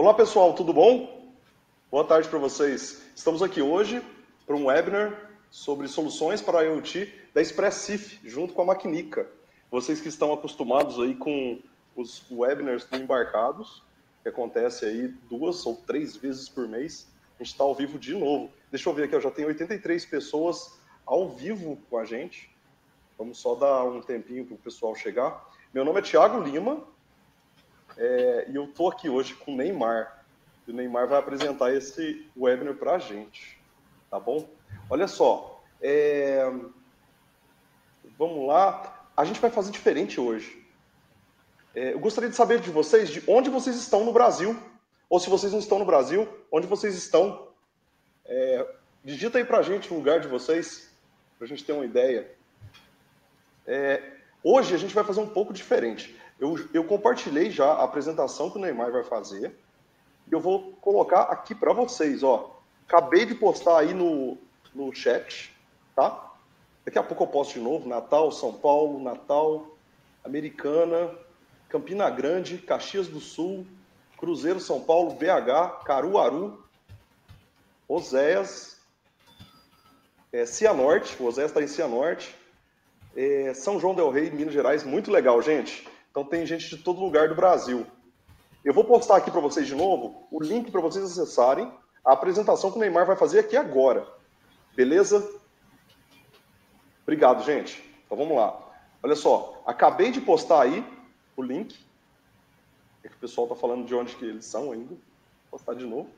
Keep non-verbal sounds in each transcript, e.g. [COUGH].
Olá pessoal, tudo bom? Boa tarde para vocês. Estamos aqui hoje para um webinar sobre soluções para IoT da Expressif, junto com a Maquinica. Vocês que estão acostumados aí com os webinars do Embarcados, que acontece aí duas ou três vezes por mês, a gente está ao vivo de novo. Deixa eu ver aqui, já tenho 83 pessoas ao vivo com a gente. Vamos só dar um tempinho para o pessoal chegar. Meu nome é Thiago Lima é, e eu estou aqui hoje com o Neymar. o Neymar vai apresentar esse webinar para a gente, tá bom? Olha só, é... vamos lá. A gente vai fazer diferente hoje. É, eu gostaria de saber de vocês de onde vocês estão no Brasil, ou se vocês não estão no Brasil, onde vocês estão. É, digita aí para a gente o lugar de vocês, para a gente ter uma ideia. É, hoje a gente vai fazer um pouco diferente. Eu, eu compartilhei já a apresentação que o Neymar vai fazer, e eu vou colocar aqui para vocês. Ó. Acabei de postar aí no, no chat, tá? Daqui a pouco eu posto de novo, Natal, São Paulo, Natal, Americana, Campina Grande, Caxias do Sul, Cruzeiro, São Paulo, BH, Caruaru, Oséias, é, Cianorte, o Oséias está em Cianorte, é, São João del Rei, Minas Gerais, muito legal, gente. Então tem gente de todo lugar do Brasil. Eu vou postar aqui para vocês de novo o link para vocês acessarem a apresentação que o Neymar vai fazer aqui agora. Beleza? Obrigado, gente. Então vamos lá. Olha só, acabei de postar aí o link. É que o pessoal está falando de onde que eles são ainda. Vou postar de novo.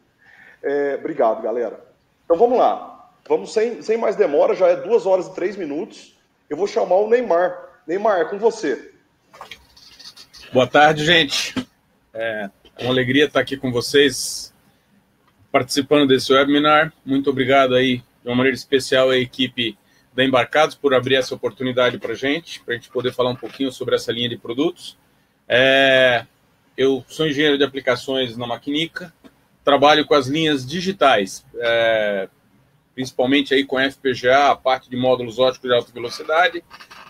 É, obrigado, galera. Então vamos lá. Vamos sem, sem mais demora, já é duas horas e três minutos. Eu vou chamar o Neymar. Neymar, é com você. Boa tarde, gente. É uma alegria estar aqui com vocês, participando desse webinar. Muito obrigado aí, de uma maneira especial, à equipe da Embarcados por abrir essa oportunidade para a gente, para a gente poder falar um pouquinho sobre essa linha de produtos. É, eu sou engenheiro de aplicações na Maquinica, trabalho com as linhas digitais, é, principalmente aí com FPGA, a parte de módulos óticos de alta velocidade,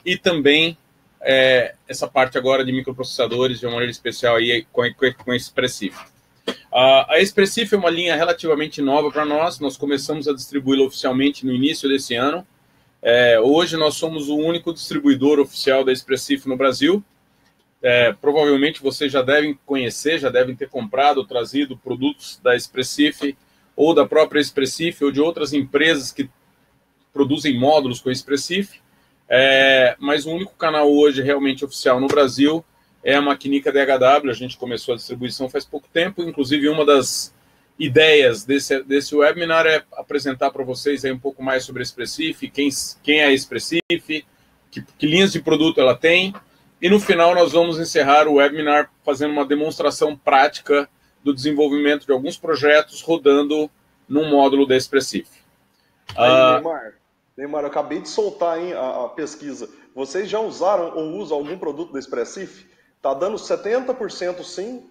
e também é, essa parte agora de microprocessadores de uma maneira especial aí com, com a Expressif. a Expressif é uma linha relativamente nova para nós, nós começamos a distribuí-la oficialmente no início desse ano. É, hoje nós somos o único distribuidor oficial da Expressif no Brasil. É, provavelmente vocês já devem conhecer, já devem ter comprado trazido produtos da Expressif ou da própria Expressif ou de outras empresas que produzem módulos com a Expressif. É, mas o único canal hoje realmente oficial no Brasil é a Maquinica DHW. A gente começou a distribuição faz pouco tempo. Inclusive, uma das ideias desse, desse webinar é apresentar para vocês aí um pouco mais sobre a Expressif, quem, quem é a Expressif, que, que linhas de produto ela tem e no final, nós vamos encerrar o webinar fazendo uma demonstração prática do desenvolvimento de alguns projetos rodando num módulo da Expressif. Aí, uh, Neymar, Neymar, eu acabei de soltar hein, a, a, pesquisa. Vocês já usaram ou usam algum produto da Expressif? Está dando 70% sim,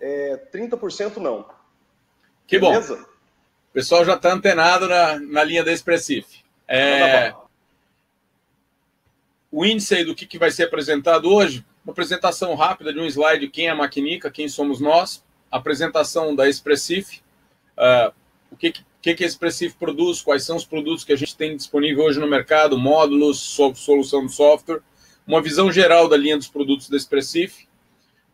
é, 30% não. Que Beleza? bom. O pessoal já está antenado na, na linha da Expressif. É, o índice do que, que vai ser apresentado hoje, uma apresentação rápida de um slide, quem é a Maquinica, quem somos nós, apresentação da Expressif, uh, o que, que, que a Expressif produz, quais são os produtos que a gente tem disponível hoje no mercado, módulos, solução de software, uma visão geral da linha dos produtos da Expressif.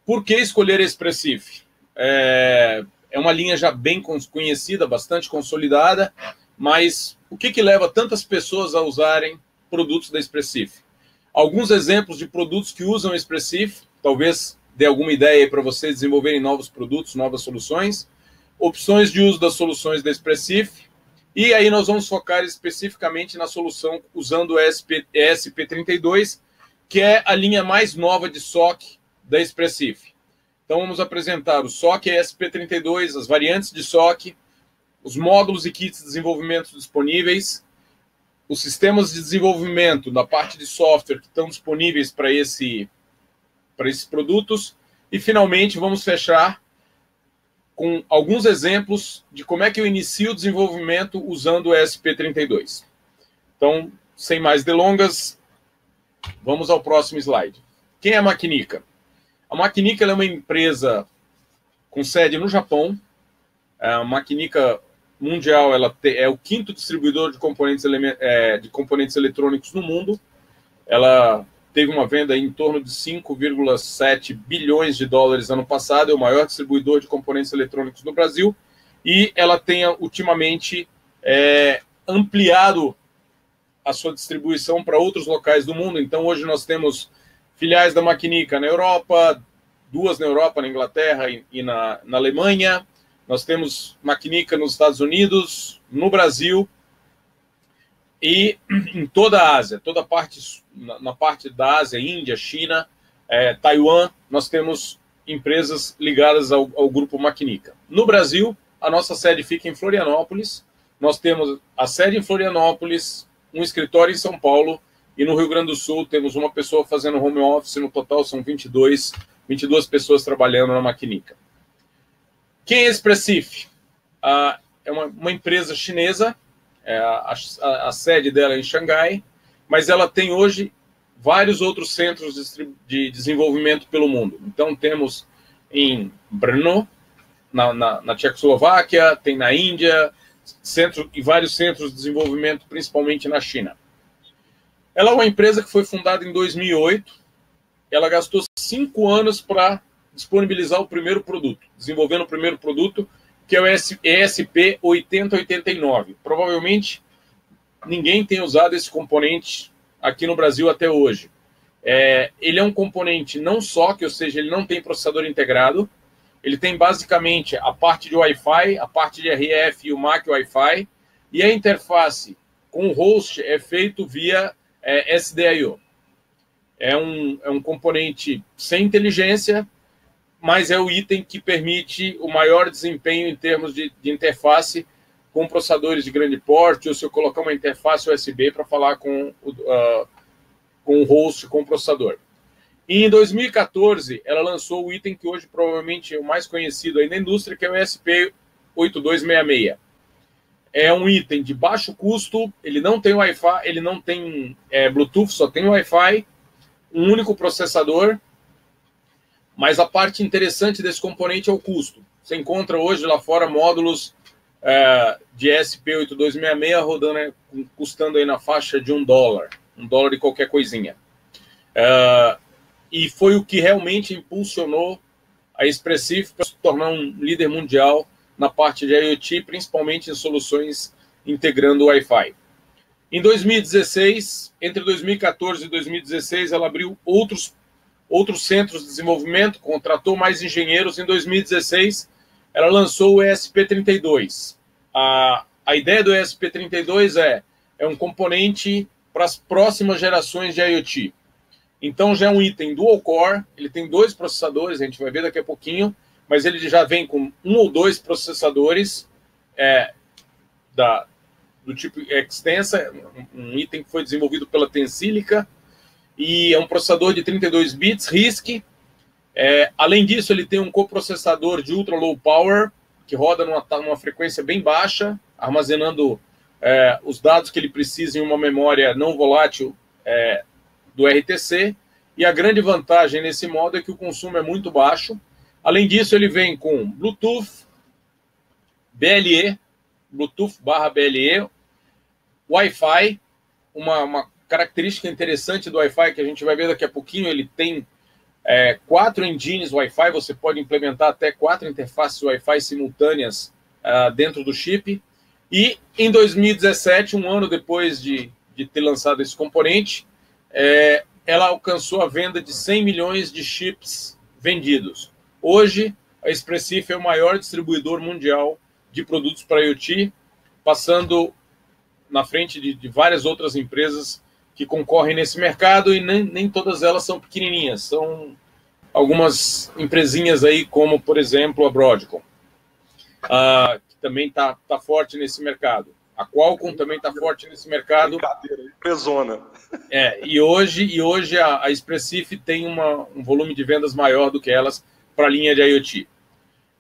Por que escolher a Expressif? É, é uma linha já bem conhecida, bastante consolidada, mas o que, que leva tantas pessoas a usarem produtos da Expressif? alguns exemplos de produtos que usam Expressif, talvez dê alguma ideia para vocês desenvolverem novos produtos, novas soluções, opções de uso das soluções da Expressif, e aí nós vamos focar especificamente na solução usando o ESP, ESP32, que é a linha mais nova de SOC da Expressif. Então vamos apresentar o SOC ESP32, as variantes de SOC, os módulos e kits de desenvolvimento disponíveis, os sistemas de desenvolvimento da parte de software que estão disponíveis para esse, para esses produtos. E, finalmente, vamos fechar com alguns exemplos de como é que eu inicio o desenvolvimento usando o ESP32. Então, sem mais delongas, vamos ao próximo slide. Quem é a Maquinica? A Maquinica é uma empresa com sede no Japão. A Maquinica Mundial ela é o quinto distribuidor de componentes, é, de componentes eletrônicos no mundo. Ela teve uma venda em torno de 5,7 bilhões de dólares ano passado, é o maior distribuidor de componentes eletrônicos no Brasil, e ela tem ultimamente é, ampliado a sua distribuição para outros locais do mundo. Então, hoje nós temos filiais da Maquinica na Europa, duas na Europa, na Inglaterra e, e na, na Alemanha. Nós temos Maquinica nos Estados Unidos, no Brasil e em toda a Ásia, toda a parte na, na parte da Ásia, Índia, China, é, Taiwan, nós temos empresas ligadas ao, ao grupo Maquinica. No Brasil, a nossa sede fica em Florianópolis. Nós temos a sede em Florianópolis, um escritório em São Paulo e no Rio Grande do Sul temos uma pessoa fazendo home office. No total são 22, 22 pessoas trabalhando na Maquinica. Quem é Expressif? Ah, é uma, uma, empresa chinesa, é a, a, a, sede dela é em Xangai, mas ela tem hoje vários outros centros de, de desenvolvimento pelo mundo. Então, temos em Brno, na, na, na Tchecoslováquia, tem na Índia, centro, e vários centros de desenvolvimento, principalmente na China. Ela é uma empresa que foi fundada em 2008. Ela gastou cinco anos para disponibilizar o primeiro produto, desenvolvendo o primeiro produto, que é o ESP 8089. Provavelmente ninguém tem usado esse componente aqui no Brasil até hoje. É, ele é um componente não só, que ou seja, ele não tem processador integrado, ele tem basicamente a parte de Wi-Fi, a parte de RF e o MAC Wi-Fi, e a interface com o host é feito via é, SDIO. É um, é um componente sem inteligência, mas é o item que permite o maior desempenho em termos de, de interface com processadores de grande porte, ou se eu colocar uma interface USB para falar com o, uh, com o host, com o processador. E em 2014, ela lançou o item que hoje provavelmente é o mais conhecido aí na indústria, que é o ESP8266. É um item de baixo custo, ele não tem Wi-Fi, ele não tem é, Bluetooth, só tem Wi-Fi, um único processador mas a parte interessante desse componente é o custo. Você encontra hoje lá fora módulos é, de SP8266 rodando, custando aí na faixa de um dólar, um dólar de qualquer coisinha. É, e foi o que realmente impulsionou a Expressif para se tornar um líder mundial na parte de IoT, principalmente em soluções integrando Wi-Fi. Em 2016, entre 2014 e 2016, ela abriu outros outros centros de desenvolvimento, contratou mais engenheiros. Em 2016, ela lançou o ESP32. A, a ideia do ESP32 é, é um componente para as próximas gerações de IoT. Então já é um item dual core, ele tem dois processadores, a gente vai ver daqui a pouquinho, mas ele já vem com um ou dois processadores é, da, do tipo extensa, um, item que foi desenvolvido pela Tensilica, e é um processador de 32 bits RISC. É, além disso, ele tem um coprocessador de ultra low power, que roda numa, numa frequência bem baixa, armazenando é, os dados que ele precisa em uma memória não volátil é, do RTC. E a grande vantagem nesse modo é que o consumo é muito baixo. Além disso, ele vem com Bluetooth, BLE, Bluetooth barra BLE, Wi-Fi, uma, uma característica interessante do Wi-Fi que a gente vai ver daqui a pouquinho, ele tem é, quatro engines Wi-Fi, você pode implementar até quatro interfaces Wi-Fi simultâneas uh, dentro do chip. E em 2017, um ano depois de, de ter lançado esse componente, é, ela alcançou a venda de 100 milhões de chips vendidos. Hoje, a Expressif é o maior distribuidor mundial de produtos para IoT, passando na frente de, de várias outras empresas que concorrem nesse mercado e nem, nem todas elas são pequenininhas, são algumas empresinhas aí, como por exemplo a Broadcom, uh, que também está tá forte nesse mercado. A Qualcomm também está forte nesse mercado. Pesona. É, e hoje, e hoje a, a Expressif tem uma, um volume de vendas maior do que elas para a linha de IoT.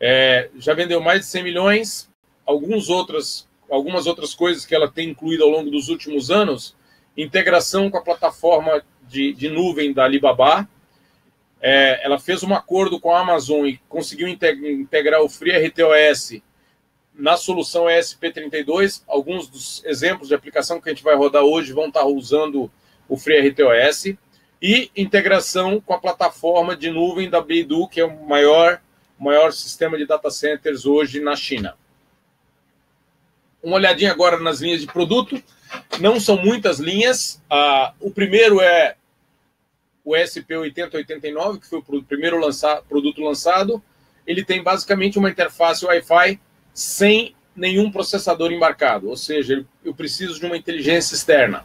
É, já vendeu mais de 100 milhões. Alguns outras, algumas outras coisas que ela tem incluído ao longo dos últimos anos integração com a plataforma de, de nuvem da Alibaba, é, ela fez um acordo com a Amazon e conseguiu integrar o FreeRTOS na solução ESP32. Alguns dos exemplos de aplicação que a gente vai rodar hoje vão estar usando o FreeRTOS. E integração com a plataforma de nuvem da Beidou, que é o maior, maior sistema de data centers hoje na China. Uma olhadinha agora nas linhas de produto. Não são muitas linhas. Ah, o primeiro é o SP8089, que foi o primeiro produto lançado, ele tem basicamente uma interface Wi-Fi sem nenhum processador embarcado, ou seja, eu preciso de uma inteligência externa.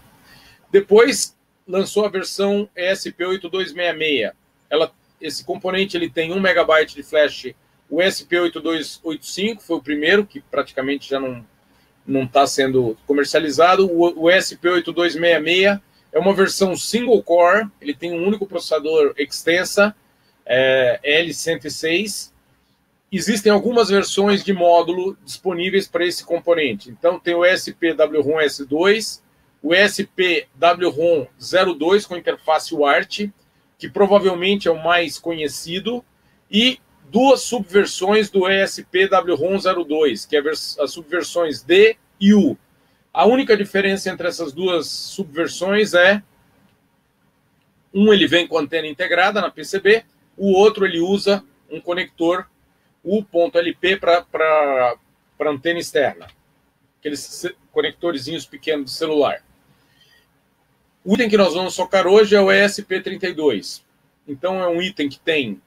Depois lançou a versão ESP8266. Ela, esse componente ele tem 1 megabyte de flash. O ESP8285 foi o primeiro, que praticamente já não não está sendo comercializado. O, o ESP8266 é uma versão single core, ele tem um único processador extensa, é, L106. Existem algumas versões de módulo disponíveis para esse componente. Então, tem o SP-WROM S2, o SP-WROM 02 com interface UART, que provavelmente é o mais conhecido, e duas subversões do ESP-WROM 02, que é as subversões D e U. A única diferença entre essas duas subversões é um ele vem com antena integrada na PCB, o outro ele usa um conector U.LP para antena externa, aqueles conectorzinhos pequenos de celular. O item que nós vamos focar hoje é o ESP32. Então é um item que tem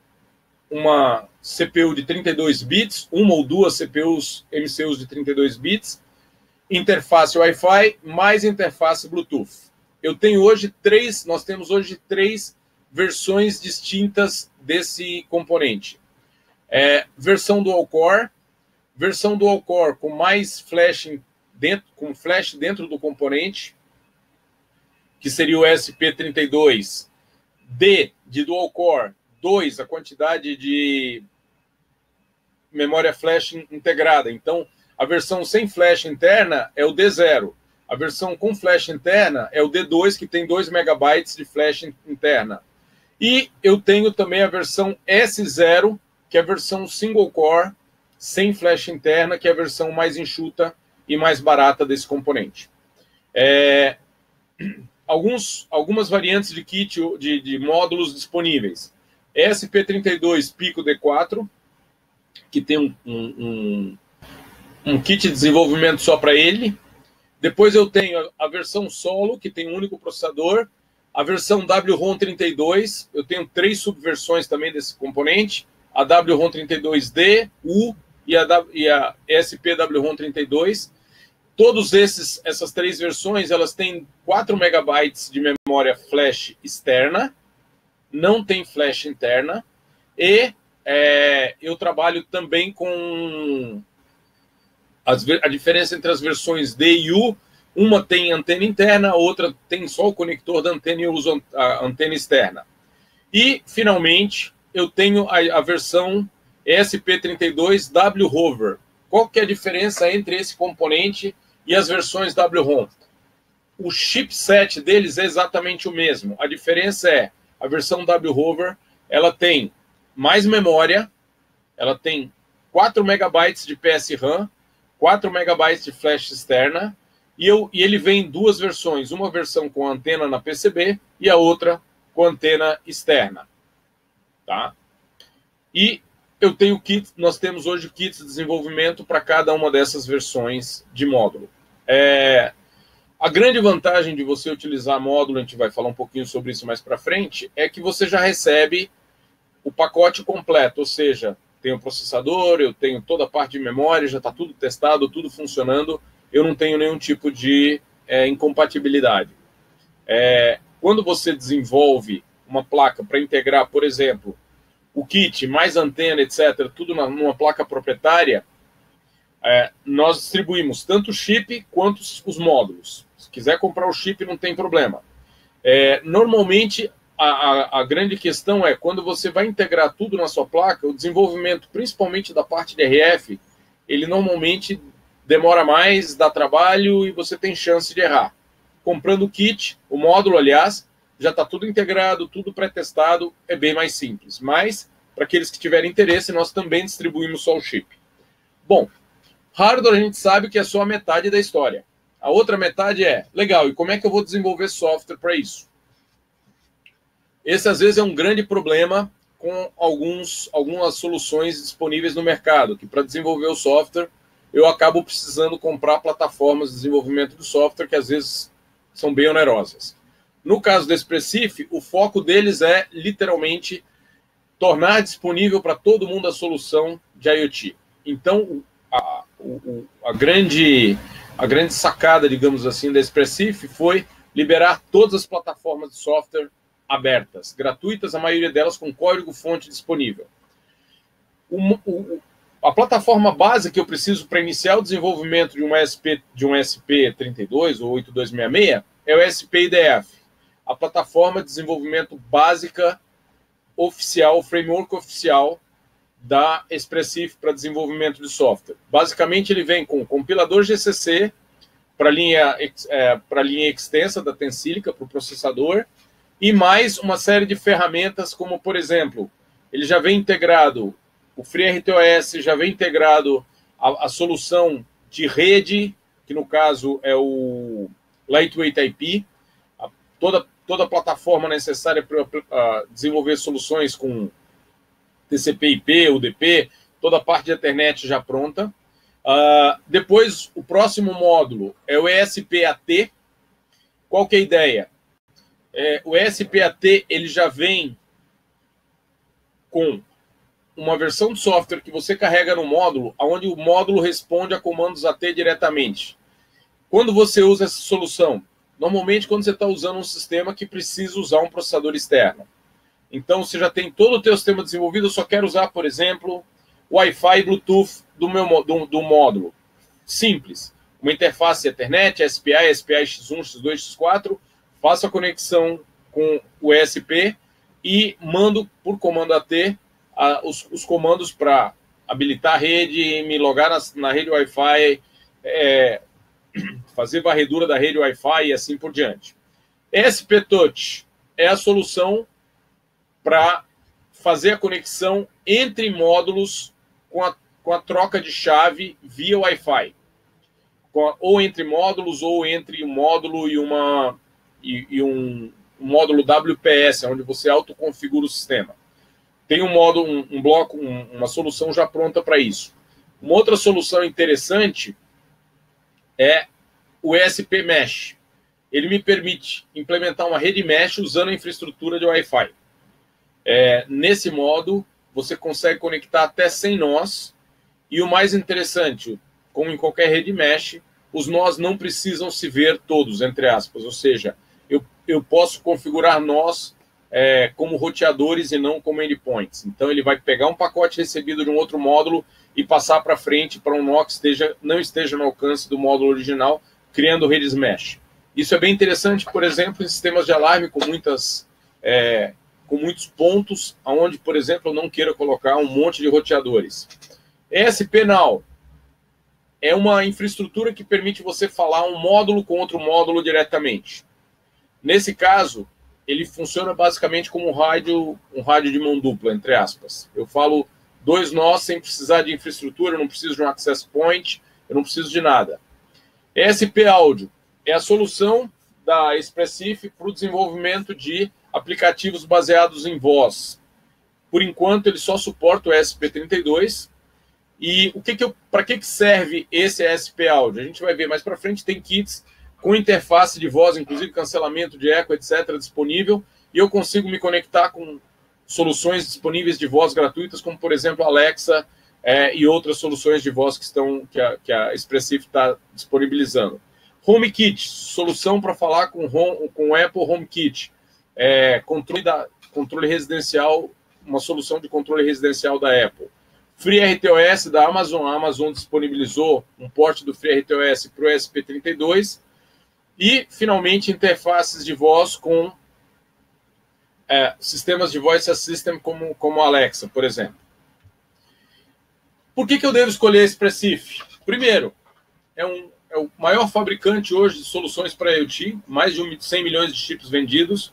uma CPU de 32 bits, uma ou duas CPUs MCUs de 32 bits, interface Wi-Fi mais interface Bluetooth. Eu tenho hoje três, nós temos hoje três versões distintas desse componente. É, versão dual core, versão dual core com mais flash dentro, com flash dentro do componente, que seria o SP32. D de dual core, 2 a quantidade de memória flash integrada. Então, a versão sem flash interna é o D0. A versão com flash interna é o D2, que tem 2 megabytes de flash interna. E eu tenho também a versão S0, que é a versão single core, sem flash interna, que é a versão mais enxuta e mais barata desse componente. É, alguns, algumas variantes de kit de, de módulos disponíveis. SP32 Pico D4, que tem um, um, um kit de desenvolvimento só para ele. Depois eu tenho a versão solo, que tem um único processador. A versão WROM 32, eu tenho três subversões também desse componente. A WROM 32D, U e a, e a SPWROM 32. Todos esses, essas três versões, elas têm 4 megabytes de memória flash externa, não tem flash interna, e é, eu trabalho também com as, a diferença entre as versões D e U, uma tem antena interna, a outra tem só o conector da antena e eu uso a antena externa. E, finalmente, eu tenho a, a versão SP32W Rover. Qual que é a diferença entre esse componente e as versões WROM? O chipset deles é exatamente o mesmo. A diferença é a versão W Rover, ela tem mais memória, ela tem 4 megabytes de PSRAM 4 megabytes de flash externa e, eu, e ele vem em duas versões, uma versão com antena na PCB e a outra com antena externa, tá? E eu tenho kit, nós temos hoje kits de desenvolvimento para cada uma dessas versões de módulo. É, a grande vantagem de você utilizar módulo, a gente vai falar um pouquinho sobre isso mais para frente, é que você já recebe o pacote completo, ou seja, tenho processador, eu tenho toda a parte de memória, já está tudo testado, tudo funcionando, eu não tenho nenhum tipo de é, incompatibilidade. É, quando você desenvolve uma placa para integrar, por exemplo, o kit, mais antena, etc., tudo numa placa proprietária, é, nós distribuímos tanto o chip quanto os módulos. Se quiser comprar o chip, não tem problema. É, normalmente, a, a, a, grande questão é quando você vai integrar tudo na sua placa, o desenvolvimento, principalmente da parte de RF, ele normalmente demora mais, dá trabalho e você tem chance de errar. Comprando o kit, o módulo, aliás, já está tudo integrado, tudo pré-testado, é bem mais simples. Mas, para aqueles que tiverem interesse, nós também distribuímos só o chip. Bom, hardware a gente sabe que é só a metade da história. A outra metade é, legal, e como é que eu vou desenvolver software para isso? Esse, às vezes, é um grande problema com alguns, algumas soluções disponíveis no mercado, que para desenvolver o software, eu acabo precisando comprar plataformas de desenvolvimento de software que, às vezes, são bem onerosas. No caso do Expressif, o foco deles é, literalmente, tornar disponível para todo mundo a solução de IoT. Então, a, grande a grande sacada, digamos assim, da Expressif foi liberar todas as plataformas de software abertas, gratuitas, a maioria delas com código-fonte disponível. O, o, a plataforma base que eu preciso para iniciar o desenvolvimento de um SP de um SP32 ou 8266 é o SPIDF, a plataforma de desenvolvimento básica oficial, framework oficial da Expressif para desenvolvimento de software. Basicamente, ele vem com compilador GCC para linha, é, para linha extensa da Tensilica, para o processador, e mais uma série de ferramentas, como, por exemplo, ele já vem integrado, o FreeRTOS já vem integrado a, a solução de rede, que no caso é o Lightweight IP, a, toda, toda a plataforma necessária para desenvolver soluções com TCP/IP, UDP, toda a parte de internet já pronta. Uh, depois, o próximo módulo é o ESPAT. Qual que é a ideia? É, o ESPAT ele já vem com uma versão de software que você carrega no módulo, onde o módulo responde a comandos AT diretamente. Quando você usa essa solução? Normalmente, quando você está usando um sistema que precisa usar um processador externo. Então, você já tem todo o teu sistema desenvolvido, eu só quero usar, por exemplo, Wi-Fi e Bluetooth do, meu, do, do módulo. Simples. Uma interface Ethernet, SPI, SPI X1, X2, X4, faço a conexão com o ESP e mando por comando AT a, os, os, comandos para habilitar a rede, me logar na, na rede Wi-Fi, é, [CLEARS THROAT] fazer varredura da rede Wi-Fi e assim por diante. SP Touch é a solução para fazer a conexão entre módulos com a, com a troca de chave via Wi-Fi. ou entre módulos, ou entre um módulo e, uma, e, e um, módulo WPS, onde você autoconfigura o sistema. Tem um módulo, um, um bloco, um, uma solução já pronta para isso. Uma outra solução interessante é o ESP Mesh. Ele me permite implementar uma rede mesh usando a infraestrutura de Wi-Fi. É, nesse modo, você consegue conectar até 100 nós. E o mais interessante, como em qualquer rede mesh, os nós não precisam se ver todos, entre aspas. Ou seja, eu, eu posso configurar nós é, como roteadores e não como endpoints. Então, ele vai pegar um pacote recebido de um outro módulo e passar para frente para um nó que esteja, não esteja no alcance do módulo original, criando redes mesh. Isso é bem interessante, por exemplo, em sistemas de alarme com muitas é, com muitos pontos, onde, por exemplo, eu não queira colocar um monte de roteadores. SPNAL é uma infraestrutura que permite você falar um módulo com outro módulo diretamente. Nesse caso, ele funciona basicamente como um rádio, um rádio de mão dupla, entre aspas. Eu falo dois nós sem precisar de infraestrutura, eu não preciso de um access point, eu não preciso de nada. SP Áudio é a solução da Expressif para o desenvolvimento de aplicativos baseados em voz. Por enquanto, ele só suporta o ESP32. E o que, que para que, que serve esse ESP áudio? A gente vai ver mais para frente. Tem kits com interface de voz, inclusive cancelamento de eco, etc., disponível. E eu consigo me conectar com soluções disponíveis de voz gratuitas, como por exemplo Alexa é, e outras soluções de voz que estão que a, que a Expressive está disponibilizando. HomeKit, solução para falar com, home, com o Apple HomeKit é, controle, da, controle residencial, uma solução de controle residencial da Apple. FreeRTOS da Amazon, a Amazon disponibilizou um porte do FreeRTOS para o SP32 e, finalmente, interfaces de voz com é, sistemas de voice assistant como, como Alexa, por exemplo. Por que, que eu devo escolher a Expressif? Primeiro, é, um, é o maior fabricante hoje de soluções para IoT, mais de 100 milhões de chips vendidos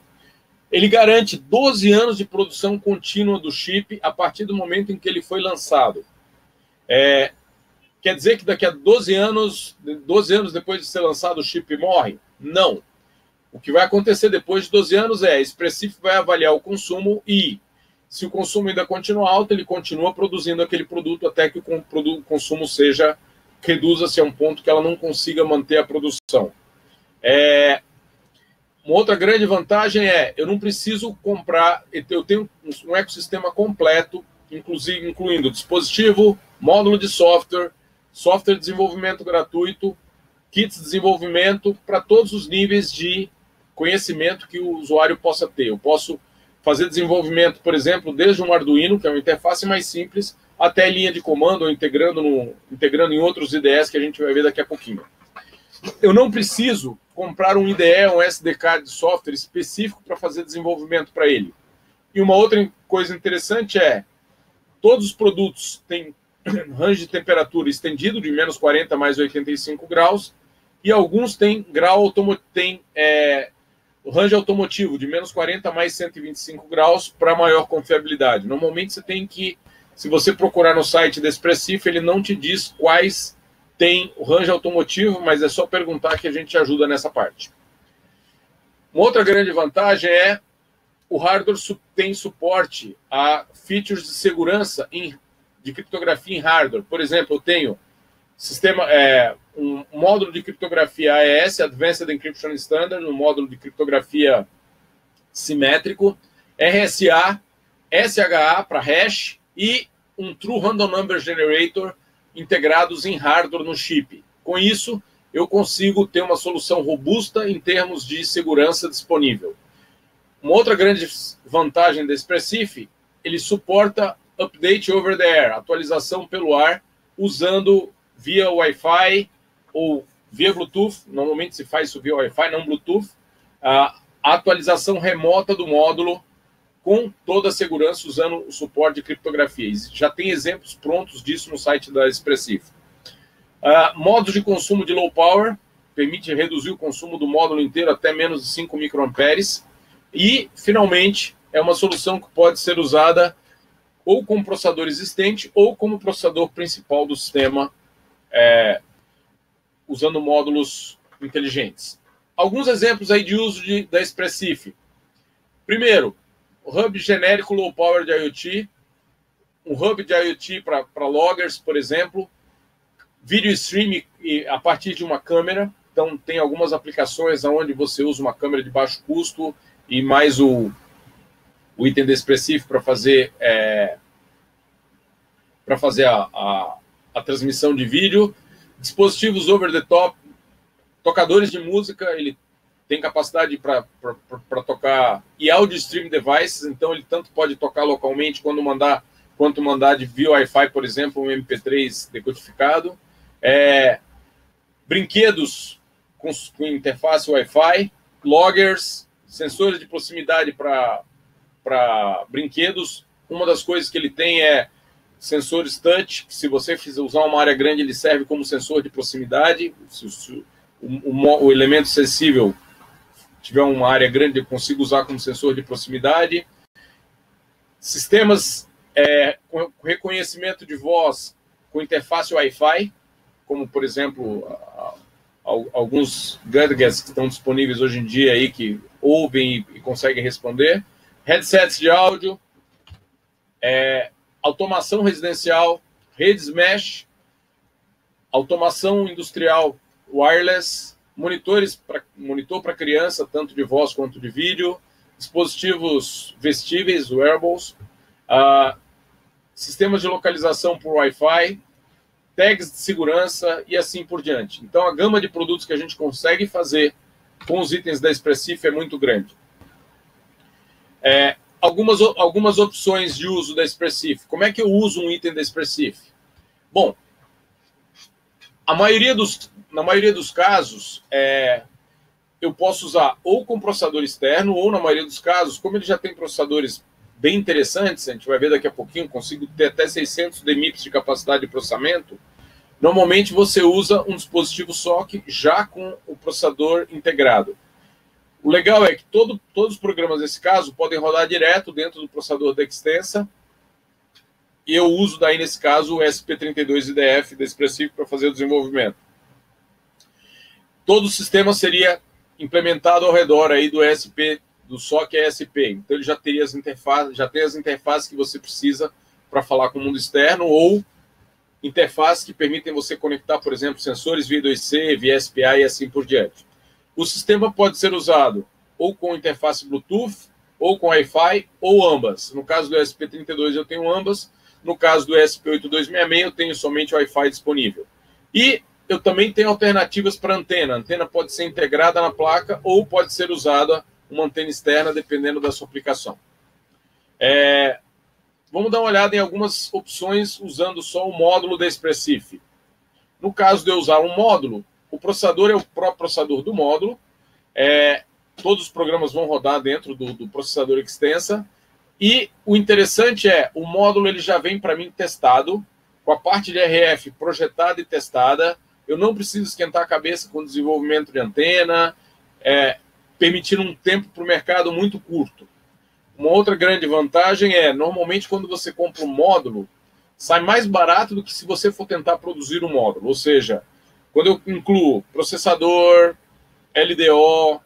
Ele garante 12 anos de produção contínua do chip a partir do momento em que ele foi lançado. É, quer dizer que daqui a 12 anos, 12 anos depois de ser lançado, o chip morre? Não. O que vai acontecer depois de 12 anos é, Expressif vai avaliar o consumo e, se o consumo ainda continua alto, ele continua produzindo aquele produto até que o consumo seja reduza-se a um ponto que ela não consiga manter a produção. É, uma outra grande vantagem é eu não preciso comprar, eu tenho um ecossistema completo, inclusive incluindo dispositivo, módulo de software, software de desenvolvimento gratuito, kits de desenvolvimento para todos os níveis de conhecimento que o usuário possa ter. Eu posso fazer desenvolvimento, por exemplo, desde um Arduino, que é uma interface mais simples, até linha de comando, ou integrando, no, integrando em outros IDEs que a gente vai ver daqui a pouquinho. Eu não preciso comprar um IDE, um SDK de software específico para fazer desenvolvimento para ele. E uma outra coisa interessante é, todos os produtos têm [CLEARS THROAT] range de temperatura estendido de menos 40 mais 85 graus, e alguns têm grau automo tem é, range automotivo de menos 40 mais 125 graus para maior confiabilidade. Normalmente você tem que se você procurar no site da Expressif, ele não te diz quais tem o range automotivo, mas é só perguntar que a gente ajuda nessa parte. Uma outra grande vantagem é o hardware tem suporte a features de segurança em, de criptografia em hardware. Por exemplo, eu tenho sistema, é, um módulo de criptografia AES, Advanced Encryption Standard, um módulo de criptografia simétrico, RSA, SHA para hash e um True Random Number Generator integrados em hardware no chip. Com isso, eu consigo ter uma solução robusta em termos de segurança disponível. Uma outra grande vantagem da Expressif, ele suporta update over the air, atualização pelo ar, usando via Wi-Fi ou via Bluetooth. Normalmente se faz isso via Wi-Fi, não Bluetooth. A atualização remota do módulo com toda a segurança usando o suporte de criptografia. Já tem exemplos prontos disso no site da Expressive. Uh, modos de consumo de low power, permite reduzir o consumo do módulo inteiro até menos de 5 microamperes. E, finalmente, é uma solução que pode ser usada ou como processador existente ou como processador principal do sistema, é, usando módulos inteligentes. Alguns exemplos aí de uso de, da Expressif. Primeiro, hub genérico low power de IoT, um hub de IoT para loggers, por exemplo, vídeo streaming a partir de uma câmera. Então, tem algumas aplicações onde você usa uma câmera de baixo custo e mais o, o item de expressivo para fazer, é, para fazer a, a, a transmissão de vídeo. Dispositivos over the top, tocadores de música, ele tem capacidade para tocar e audio stream devices, então ele tanto pode tocar localmente quando mandar, quanto mandar de via Wi-Fi, por exemplo, um MP3 decodificado. É, brinquedos com, com interface Wi-Fi, loggers, sensores de proximidade para brinquedos. Uma das coisas que ele tem é sensores touch, que se você usar uma área grande, ele serve como sensor de proximidade. Se, se, o, o, o elemento sensível tiver uma área grande, eu consigo usar como sensor de proximidade. Sistemas é, com reconhecimento de voz com interface Wi-Fi, como, por exemplo, alguns gadgets que estão disponíveis hoje em dia aí que ouvem e, conseguem responder. Headsets de áudio, é, automação residencial, redes mesh, automação industrial wireless, monitores para monitor para criança, tanto de voz quanto de vídeo, dispositivos vestíveis, wearables, uh, sistemas de localização por Wi-Fi, tags de segurança e assim por diante. Então, a gama de produtos que a gente consegue fazer com os itens da Expressif é muito grande. É, algumas, algumas opções de uso da Expressif. Como é que eu uso um item da Expressif? Bom, a maioria dos, na maioria dos casos, é, eu posso usar ou com processador externo, ou na maioria dos casos, como ele já tem processadores bem interessantes, a gente vai ver daqui a pouquinho, consigo ter até 600 DMIPS de capacidade de processamento. Normalmente você usa um dispositivo SOC já com o processador integrado. O legal é que todo, todos os programas nesse caso podem rodar direto dentro do processador da Extensa. E eu uso daí, nesse caso, o SP32IDF da Expressive para fazer o desenvolvimento. Todo o sistema seria implementado ao redor aí do SP, do SOC ESP. Então ele já teria as interfaces, já tem as interfaces que você precisa para falar com o mundo externo ou interfaces que permitem você conectar, por exemplo, sensores via 2C, via SPI e assim por diante. O sistema pode ser usado ou com interface Bluetooth, ou com Wi-Fi, ou ambas. No caso do SP32 eu tenho ambas, no caso do SP8266 eu tenho somente Wi-Fi disponível. E eu também tenho alternativas para antena. A antena pode ser integrada na placa ou pode ser usada uma antena externa, dependendo da sua aplicação. É, vamos dar uma olhada em algumas opções usando só o módulo da Expressif. No caso de eu usar um módulo, o processador é o próprio processador do módulo. É, todos os programas vão rodar dentro do, do, processador extensa. E o interessante é, o módulo ele já vem para mim testado, com a parte de RF projetada e testada. Eu não preciso esquentar a cabeça com o desenvolvimento de antena, é, permitindo um tempo para o mercado muito curto. Uma outra grande vantagem é, normalmente, quando você compra um módulo, sai mais barato do que se você for tentar produzir um módulo. Ou seja, quando eu incluo processador, LDO,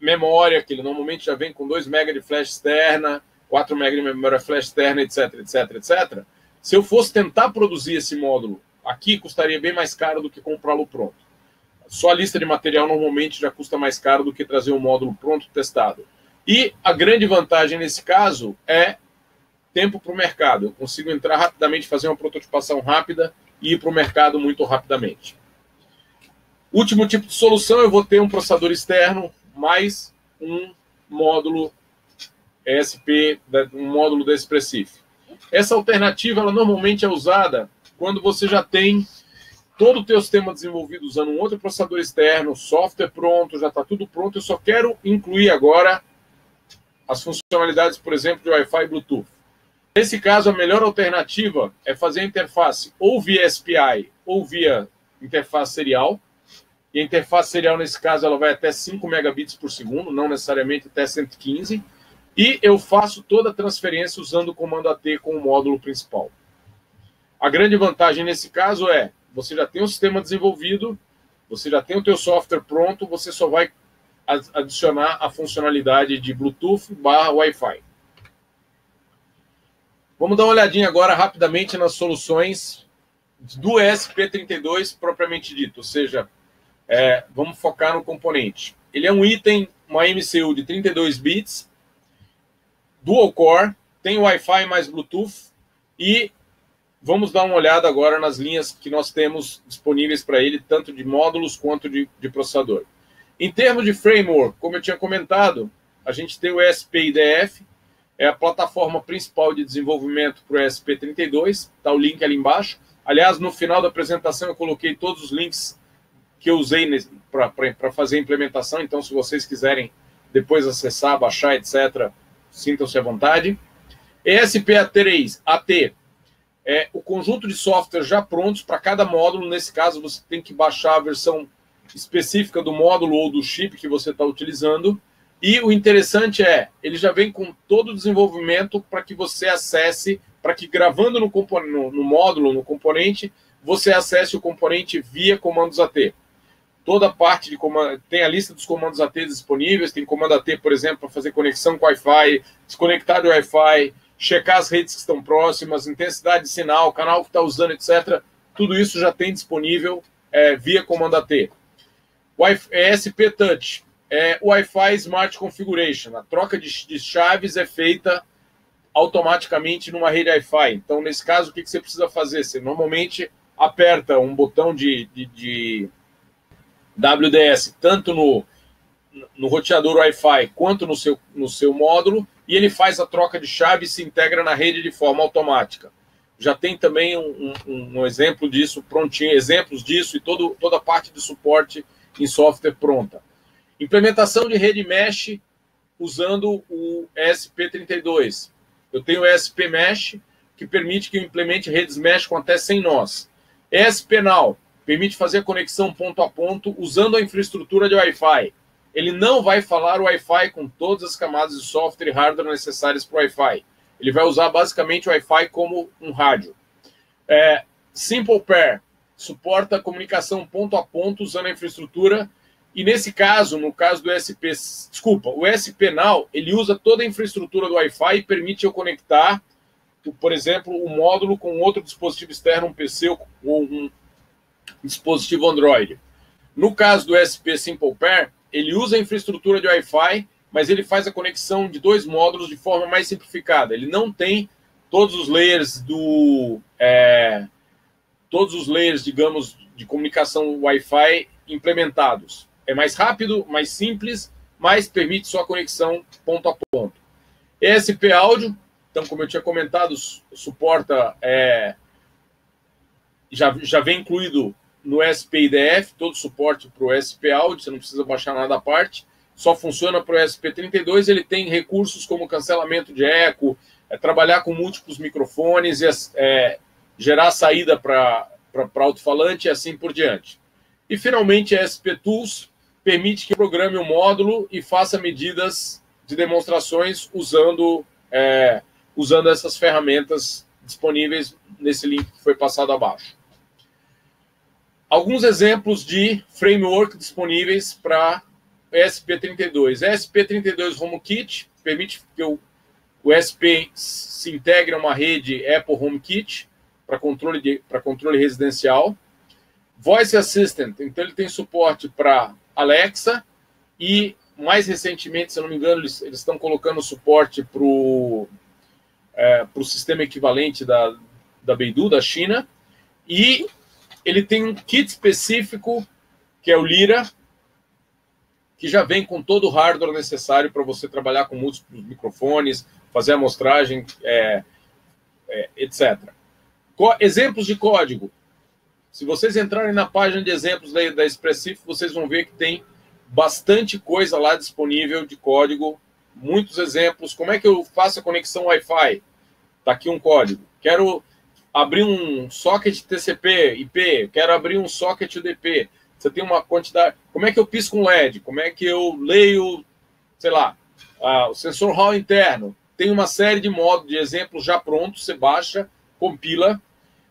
memória, que ele normalmente já vem com 2 MB de flash externa, 4 MB de memória flash externa, etc, etc, etc. Se eu fosse tentar produzir esse módulo aqui, custaria bem mais caro do que comprá-lo pronto. Só a lista de material normalmente já custa mais caro do que trazer um módulo pronto testado. E a grande vantagem nesse caso é tempo para o mercado. Eu consigo entrar rapidamente, fazer uma prototipação rápida e ir para o mercado muito rapidamente. Último tipo de solução, eu vou ter um processador externo mais um módulo ESP, um módulo da Expressif. Essa alternativa, ela normalmente é usada quando você já tem todo o teu sistema desenvolvido usando um outro processador externo, software pronto, já está tudo pronto, eu só quero incluir agora as funcionalidades, por exemplo, de Wi-Fi e Bluetooth. Nesse caso, a melhor alternativa é fazer a interface ou via SPI ou via interface serial. E a interface serial, nesse caso, ela vai até 5 megabits por segundo, não necessariamente até 115. E eu faço toda a transferência usando o comando AT com o módulo principal. A grande vantagem nesse caso é, você já tem o sistema desenvolvido, você já tem o teu software pronto, você só vai adicionar a funcionalidade de Bluetooth barra Wi-Fi. Vamos dar uma olhadinha agora rapidamente nas soluções do SP32 propriamente dito, ou seja, é, vamos focar no componente. Ele é um item, uma MCU de 32 bits, dual core, tem Wi-Fi mais Bluetooth e vamos dar uma olhada agora nas linhas que nós temos disponíveis para ele, tanto de módulos quanto de, de processador. Em termos de framework, como eu tinha comentado, a gente tem o ESP-IDF, é a plataforma principal de desenvolvimento para o ESP32, está o link ali embaixo. Aliás, no final da apresentação eu coloquei todos os links que eu usei para fazer a implementação, então se vocês quiserem depois acessar, baixar, etc., sintam-se à vontade. ESP-A3, AT, é o conjunto de software já prontos para cada módulo, nesse caso você tem que baixar a versão específica do módulo ou do chip que você está utilizando. E o interessante é, ele já vem com todo o desenvolvimento para que você acesse, para que gravando no, no, no, módulo, no componente, você acesse o componente via comandos AT. Toda a parte de comando, tem a lista dos comandos AT disponíveis, tem comando AT, por exemplo, para fazer conexão com Wi-Fi, desconectar do Wi-Fi, checar as redes que estão próximas, intensidade de sinal, canal que está usando, etc. Tudo isso já tem disponível é, via comando AT. SP Touch é Wi-Fi Smart Configuration. A troca de, de, chaves é feita automaticamente numa rede Wi-Fi. Então, nesse caso, o que, que, você precisa fazer? Você normalmente aperta um botão de, de, de WDS, tanto no, no roteador Wi-Fi quanto no seu, no seu módulo, e ele faz a troca de chave e se integra na rede de forma automática. Já tem também um, um, um exemplo disso prontinho, exemplos disso e todo, toda a parte de suporte em software pronta. Implementação de rede mesh usando o ESP32. Eu tenho o ESP Mesh, que permite que eu implemente redes mesh com até 100 nós. ESP Now permite fazer a conexão ponto a ponto usando a infraestrutura de Wi-Fi. ele não vai falar Wi-Fi com todas as camadas de software e hardware necessárias para o Wi-Fi. Ele vai usar basicamente o Wi-Fi como um rádio. É, Simple Pair suporta comunicação ponto a ponto usando a infraestrutura. E nesse caso, no caso do SP, desculpa, o SP Now, ele usa toda a infraestrutura do Wi-Fi e permite eu conectar, por exemplo, o um módulo com outro dispositivo externo, um PC ou um dispositivo Android. No caso do SP Simple Pair, ele usa a infraestrutura de Wi-Fi, mas ele faz a conexão de dois módulos de forma mais simplificada. Ele não tem todos os layers do é, todos os layers, digamos, de comunicação Wi-Fi implementados. É mais rápido, mais simples, mas permite só conexão ponto a ponto. ESP áudio, então, como eu tinha comentado, suporta é, já, já vem incluído no SPIDF, todo suporte para o SP Audio, você não precisa baixar nada à parte, só funciona para o SP32, ele tem recursos como cancelamento de eco, é, trabalhar com múltiplos microfones, e, é, gerar saída para alto-falante e assim por diante. E finalmente a SP Tools permite que programe o um módulo e faça medidas de demonstrações usando, é, usando essas ferramentas disponíveis nesse link que foi passado abaixo alguns exemplos de framework disponíveis para SP32. SP32 HomeKit permite que o, o SP se integre a uma rede Apple HomeKit para controle, controle residencial. Voice Assistant, então ele tem suporte para Alexa e mais recentemente, se eu não me engano, eles, eles estão colocando suporte para o é, sistema equivalente da, da Beidou, da China. E ele tem um kit específico, que é o Lira, que já vem com todo o hardware necessário para você trabalhar com múltiplos microfones, fazer a amostragem, é, é, etc. Co exemplos de código. Se vocês entrarem na página de exemplos da, da Expressif, vocês vão ver que tem bastante coisa lá disponível de código, muitos exemplos. Como é que eu faço a conexão Wi-Fi? Está aqui um código. Quero abrir um socket TCP, IP, quero abrir um socket UDP. Você tem uma quantidade. Como é que eu pisco um LED? Como é que eu leio, sei lá, o sensor Hall interno? Tem uma série de modos, de exemplos já prontos, você baixa, compila.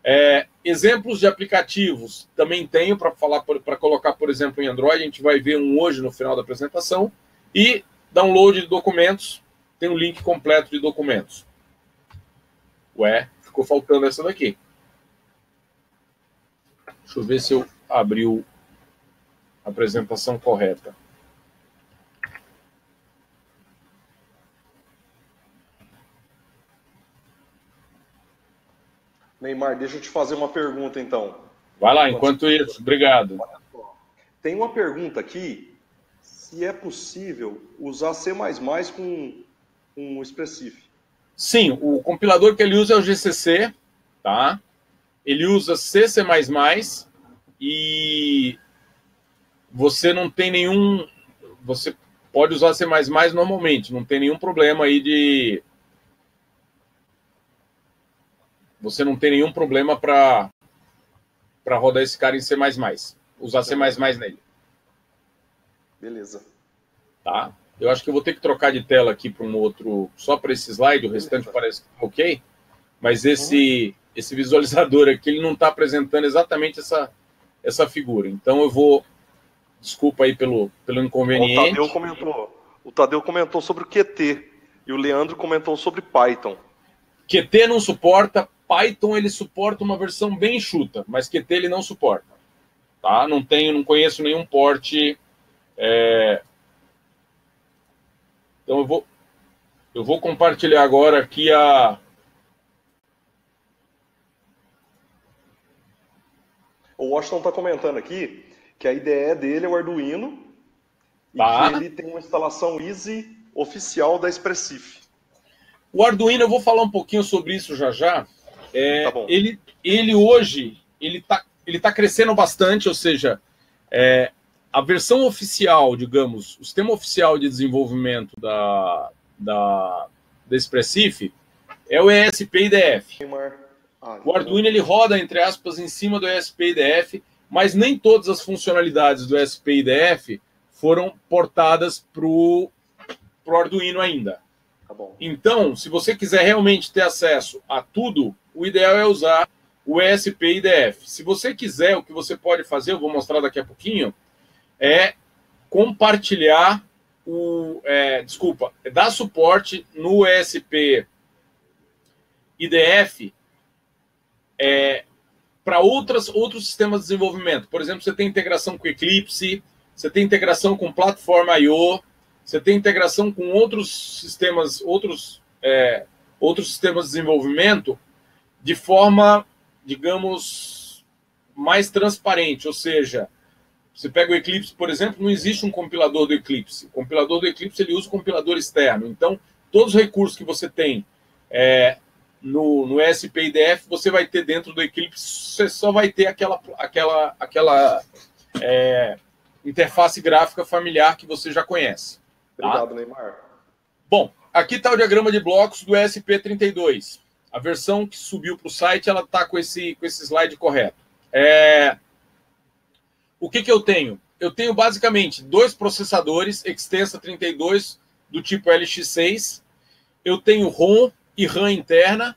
É, exemplos de aplicativos também tenho para falar para colocar, por exemplo, em Android. A gente vai ver um hoje no final da apresentação. E download de documentos, tem um link completo de documentos. Ué, ficou faltando essa daqui. Deixa eu ver se eu abri a apresentação correta. Neymar, deixa eu te fazer uma pergunta então. Vai lá, enquanto isso, obrigado. Tem uma pergunta aqui, se é possível usar C++ com um Expressif. Sim, o compilador que ele usa é o GCC, tá? Ele usa C, C++ e você não tem nenhum... Você pode usar C++ normalmente, não tem nenhum problema aí de... Você não tem nenhum problema para rodar esse cara em C++. Usar C++ nele. Beleza. Tá? Eu acho que eu vou ter que trocar de tela aqui para um outro, só para esse slide, o restante parece que tá ok. Mas esse, esse visualizador aqui, ele não está apresentando exatamente essa, essa figura. Então eu vou. Desculpa aí pelo, pelo inconveniente. O Tadeu, comentou, o Tadeu comentou sobre o QT e o Leandro comentou sobre Python. QT não suporta, Python ele suporta uma versão bem enxuta, mas QT ele não suporta. Tá? Não tenho, não conheço nenhum porte é, então eu vou, eu vou compartilhar agora aqui a. O Washington está comentando aqui que a IDE dele é o Arduino tá. e que ele tem uma instalação Easy oficial da Expressif. O Arduino, eu vou falar um pouquinho sobre isso já já. É, tá ele, ele hoje ele está ele tá crescendo bastante, ou seja, é, a versão oficial, digamos, o sistema oficial de desenvolvimento da, da, da Expressif é o ESP-IDF. O Arduino ele roda, entre aspas, em cima do ESP-IDF, mas nem todas as funcionalidades do ESP-IDF foram portadas para o Arduino ainda. Tá então, se você quiser realmente ter acesso a tudo, o ideal é usar o ESP IDF. Se você quiser, o que você pode fazer, eu vou mostrar daqui a pouquinho, é compartilhar o. É, desculpa, é dar suporte no ESP IDF é, para outros sistemas de desenvolvimento. Por exemplo, você tem integração com Eclipse, você tem integração com plataforma I.O., você tem integração com outros sistemas, outros, é, outros sistemas de desenvolvimento de forma, digamos, mais transparente. Ou seja, você pega o Eclipse, por exemplo, não existe um compilador do Eclipse. O compilador do Eclipse ele usa o compilador externo. Então, todos os recursos que você tem é, no, no SPIDF, você vai ter dentro do Eclipse, você só vai ter aquela, aquela, aquela é, interface gráfica familiar que você já conhece. Tá? Obrigado, Neymar. Bom, aqui está o diagrama de blocos do SP32. A versão que subiu para o site, ela está com esse, com esse slide correto. É... O que, que eu tenho? Eu tenho basicamente dois processadores Extensa 32 do tipo LX6. Eu tenho ROM e RAM interna.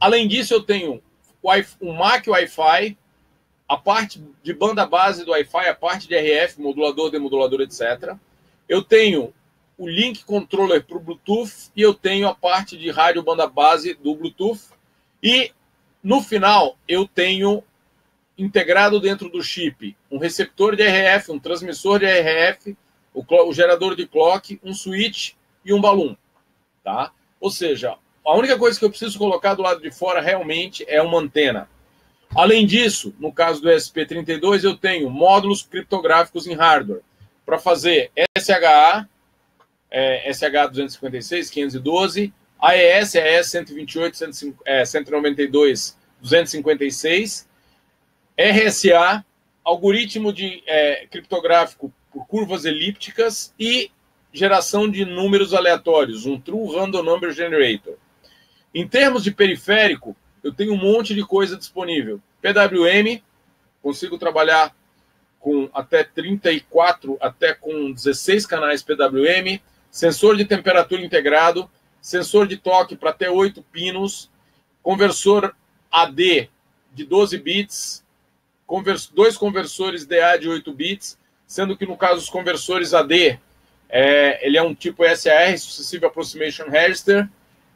Além disso, eu tenho um MAC Wi-Fi, a parte de banda base do Wi-Fi, a parte de RF, modulador, demodulador, etc. Eu tenho o link controller para o Bluetooth e eu tenho a parte de rádio banda base do Bluetooth. E no final eu tenho integrado dentro do chip um receptor de RF, um transmissor de RF, o, o gerador de clock, um switch e um balloon, tá? Ou seja, a única coisa que eu preciso colocar do lado de fora realmente é uma antena. Além disso, no caso do SP32, eu tenho módulos criptográficos em hardware para fazer SHA, é, SH 256, 512, AES, AES 128, 192, 256, RSA, algoritmo de é, criptográfico por curvas elípticas e geração de números aleatórios, um True Random Number Generator. Em termos de periférico, eu tenho um monte de coisa disponível. PWM, consigo trabalhar com até 34, até com 16 canais PWM, sensor de temperatura integrado, sensor de toque para até 8 pinos, conversor AD de 12 bits, convers dois conversores DA de 8 bits, sendo que no caso os conversores AD, é, ele é um tipo SAR, Successive Approximation Register,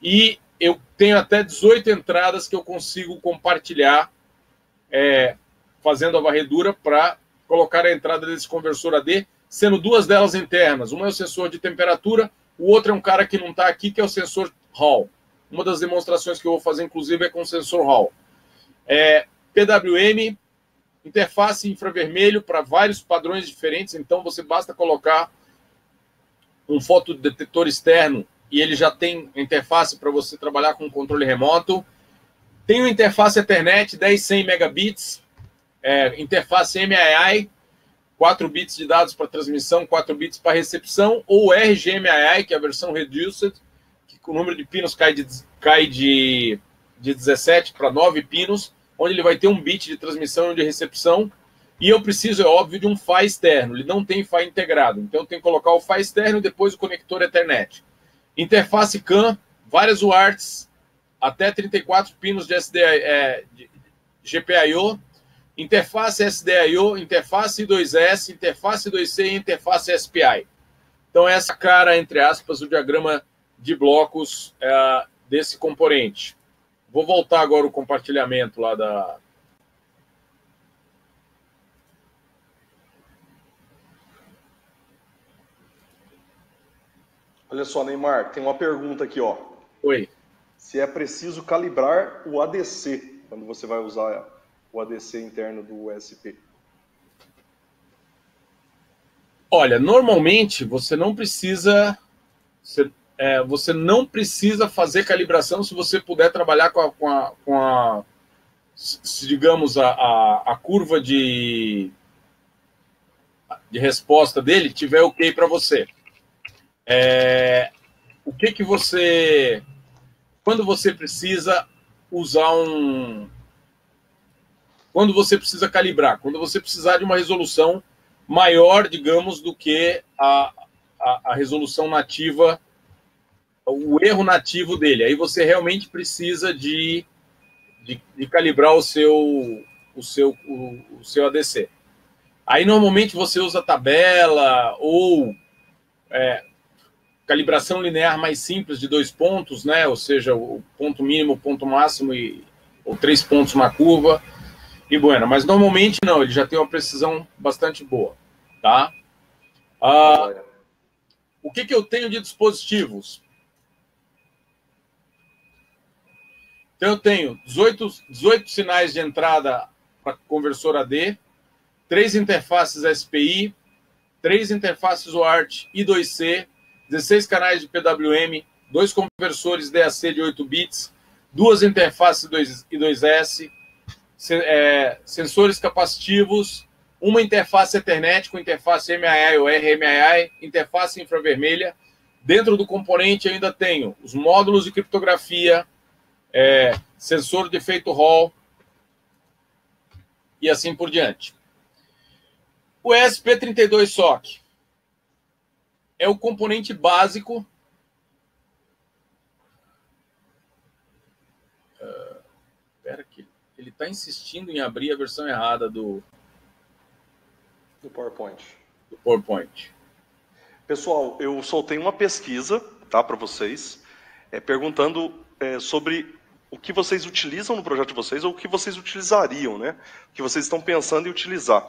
e eu tenho até 18 entradas que eu consigo compartilhar é, fazendo a varredura para colocar a entrada desse conversor AD, sendo duas delas internas. Uma é o sensor de temperatura, o outro é um cara que não está aqui, que é o sensor Hall. Uma das demonstrações que eu vou fazer, inclusive, é com o sensor Hall. É, PWM, interface infravermelho para vários padrões diferentes, então você basta colocar um fotodetetor externo e ele já tem interface para você trabalhar com controle remoto. Tem uma interface Ethernet 10-100 megabits, é, interface MII, 4 bits de dados para transmissão, 4 bits para recepção, ou RGMII, que é a versão reduced, que o número de pinos cai de, cai de, de 17 para 9 pinos, onde ele vai ter um bit de transmissão e de recepção, e eu preciso, é óbvio, de um FI externo, ele não tem FI integrado, então eu tenho que colocar o FI externo e depois o conector Ethernet. Interface CAN, várias UARTs, até 34 pinos de, é, de GPIO, interface SDIO, interface I2S, interface I2C e interface SPI. Então, essa cara, entre aspas, o diagrama de blocos é, desse componente. Vou voltar agora o compartilhamento lá da. Olha só, Neymar, tem uma pergunta aqui, ó. Oi. Se é preciso calibrar o ADC quando você vai usar o ADC interno do USP? Olha, normalmente você não precisa você, é, você não precisa fazer calibração se você puder trabalhar com a, com a, com a se, digamos a, a, a, curva de de resposta dele tiver ok para você. É, o que que você quando você precisa usar um quando você precisa calibrar, quando você precisar de uma resolução maior, digamos, do que a, a, a resolução nativa, o erro nativo dele. Aí você realmente precisa de, de, de calibrar o seu, o, seu, o, o seu ADC. Aí normalmente você usa tabela ou é, calibração linear mais simples de dois pontos, né? Ou seja, o ponto mínimo, o ponto máximo e ou três pontos na curva e bueno. Mas normalmente não, ele já tem uma precisão bastante boa, tá? Ah, o que, que eu tenho de dispositivos? Então eu tenho 18, 18 sinais de entrada para conversor AD, três interfaces SPI, três interfaces UART I2C, 16 canais de PWM, dois conversores DAC de 8 bits, duas interfaces I2S, é, sensores capacitivos, uma interface Ethernet com interface MII ou RMII, interface infravermelha. Dentro do componente ainda tenho os módulos de criptografia, é, sensor de efeito Hall e assim por diante. O ESP32SOC é o componente básico. Espera que ele está insistindo em abrir a versão errada do do PowerPoint. Do PowerPoint. Pessoal, eu soltei uma pesquisa, tá, para vocês, é, perguntando é, sobre o que vocês utilizam no projeto de vocês ou o que vocês utilizariam, né? O que vocês estão pensando em utilizar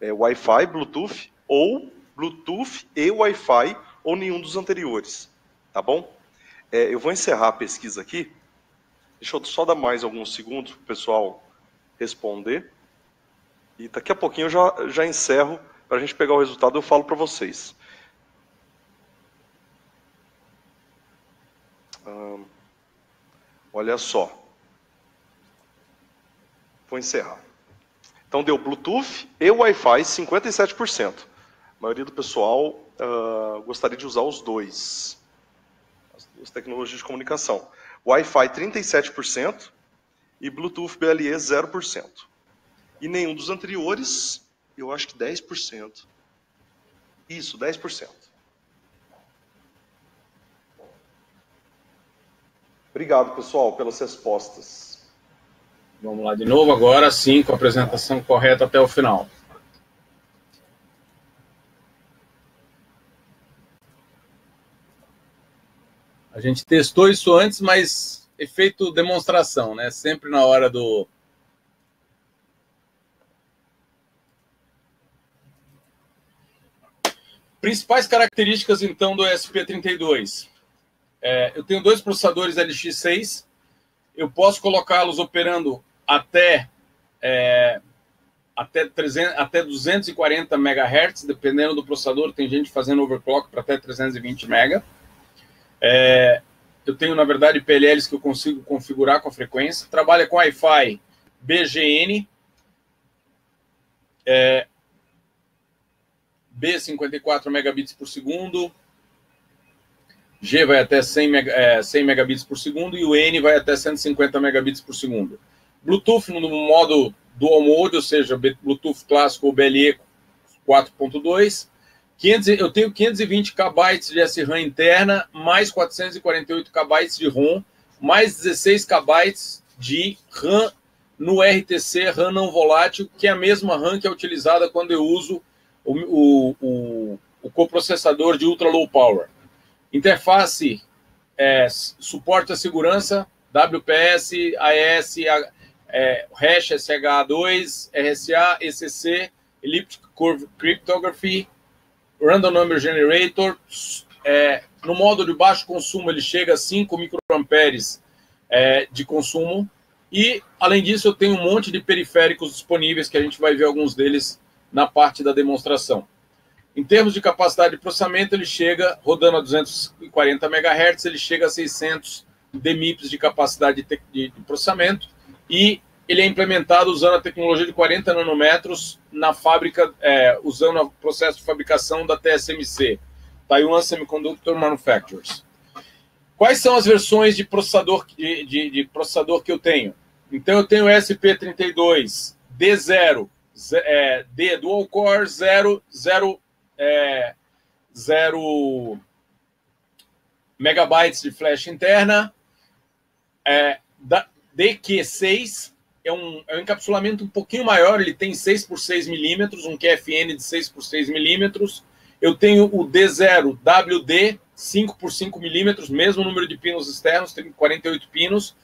é, Wi-Fi, Bluetooth ou Bluetooth e Wi-Fi ou nenhum dos anteriores, tá bom? É, eu vou encerrar a pesquisa aqui. Deixa eu só dar mais alguns segundos para o pessoal responder. E daqui a pouquinho eu já, já encerro. Para a gente pegar o resultado, eu falo para vocês. Hum, olha só. Vou encerrar. Então deu Bluetooth e Wi-Fi 57%. A maioria do pessoal uh, gostaria de usar os dois, as duas tecnologias de comunicação. Wi-Fi 37% e Bluetooth BLE 0%. E nenhum dos anteriores, eu acho que 10%. Isso, 10%. Obrigado, pessoal, pelas respostas. Vamos lá de novo, agora sim, com a apresentação correta até o final. A gente testou isso antes, mas efeito demonstração, né? Sempre na hora do. Principais características, então, do SP32. É, eu tenho dois processadores LX6. Eu posso colocá-los operando até, é, até, 300, até 240 MHz, dependendo do processador. Tem gente fazendo overclock para até 320 MHz. É, eu tenho, na verdade, PLLs que eu consigo configurar com a frequência. Trabalha com Wi-Fi BGN, é, B54 megabits por segundo, G vai até 100, mega, é, 100 megabits por segundo e o N vai até 150 megabits por segundo. Bluetooth no modo dual mode, ou seja, Bluetooth clássico ou BLE 4.2. eu tenho 520 KB de SRAM interna, mais 448 KB de ROM, mais 16 KB de RAM no RTC, RAM não volátil, que é a mesma RAM que é utilizada quando eu uso o, o, o, o coprocessador de ultra low power. Interface é, suporta segurança, WPS, AES, é, hash SH2, RSA, ECC, Elliptic Curve Cryptography, Random Number Generator. É, no modo de baixo consumo, ele chega a 5 microamperes é, de consumo. E, além disso, eu tenho um monte de periféricos disponíveis, que a gente vai ver alguns deles na parte da demonstração. Em termos de capacidade de processamento, ele chega, rodando a 240 MHz, ele chega a 600 DMIPS de capacidade de, processamento e ele é implementado usando a tecnologia de 40 nanômetros na fábrica, é, usando o processo de fabricação da TSMC, Taiwan Semiconductor Manufacturers. Quais são as versões de processador, de, de, de processador que eu tenho? Então, eu tenho SP32 D0 é, D dual core, 0, 0, é, 0 megabytes de flash interna, é, da, DQ6 é um, é um encapsulamento um pouquinho maior, ele tem 6 por 6 milímetros, um QFN de 6 por 6 milímetros. Eu tenho o D0 WD 5 por 5 milímetros, mesmo número de pinos externos, tem 48 pinos.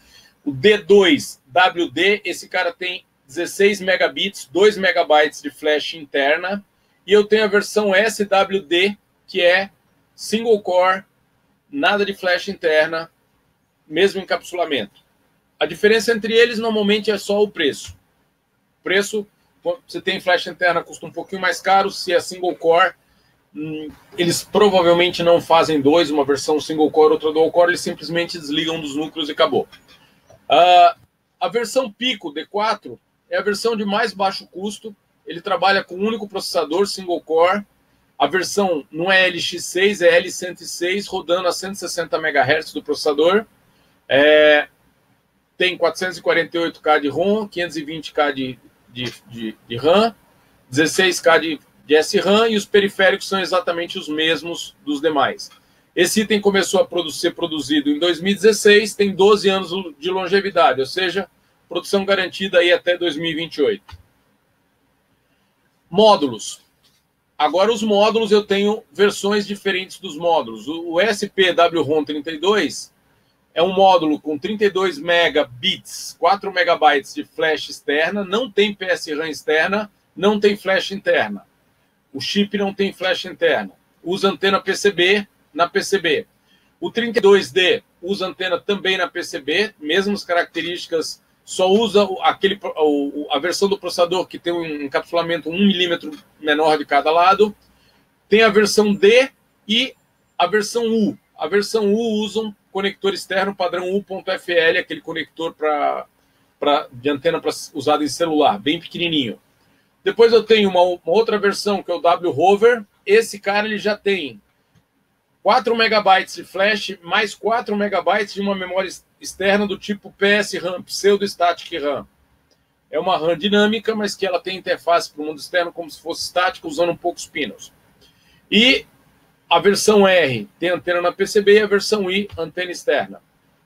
O D2 WD, esse cara tem 16 megabits, 2 megabytes de flash interna. E eu tenho a versão SWD, que é single core, nada de flash interna, mesmo encapsulamento. A diferença entre eles normalmente é só o preço. O preço, você tem flash interna, custa um pouquinho mais caro. Se é single core, hum, eles provavelmente não fazem dois, uma versão single core, outra dual core, eles simplesmente desligam dos núcleos e acabou. Uh, a versão Pico D4 é a versão de mais baixo custo. Ele trabalha com um único processador single core. A versão não é LX6, é L106, rodando a 160 MHz do processador. É, tem 448K de ROM, 520K de, de, de, de RAM, 16K de, de SRAM e os periféricos são exatamente os mesmos dos demais. Esse item começou a produ ser produzido em 2016, tem 12 anos de longevidade, ou seja, produção garantida aí até 2028. Módulos. Agora, os módulos, eu tenho versões diferentes dos módulos. O, o SPWROM 32 é um módulo com 32 megabits, 4 megabytes de flash externa, não tem PSRAM externa, não tem flash interna. O chip não tem flash interna. Usa antena PCB na PCB. O 32D usa antena também na PCB, mesmas características, só usa aquele, a versão do processador que tem um encapsulamento 1 milímetro menor de cada lado. Tem a versão D e a versão U. A versão U usa um conector externo padrão U.FL, aquele conector pra, pra, de antena pra, usado em celular, bem pequenininho. Depois eu tenho uma, uma, outra versão que é o W Rover. Esse cara ele já tem 4 megabytes de flash mais 4 megabytes de uma memória externa do tipo PS-RAM, Pseudo Static RAM. É uma RAM dinâmica, mas que ela tem interface para o mundo externo como se fosse estática, usando poucos pinos. E a versão R tem antena na PCB e a versão I, antena externa.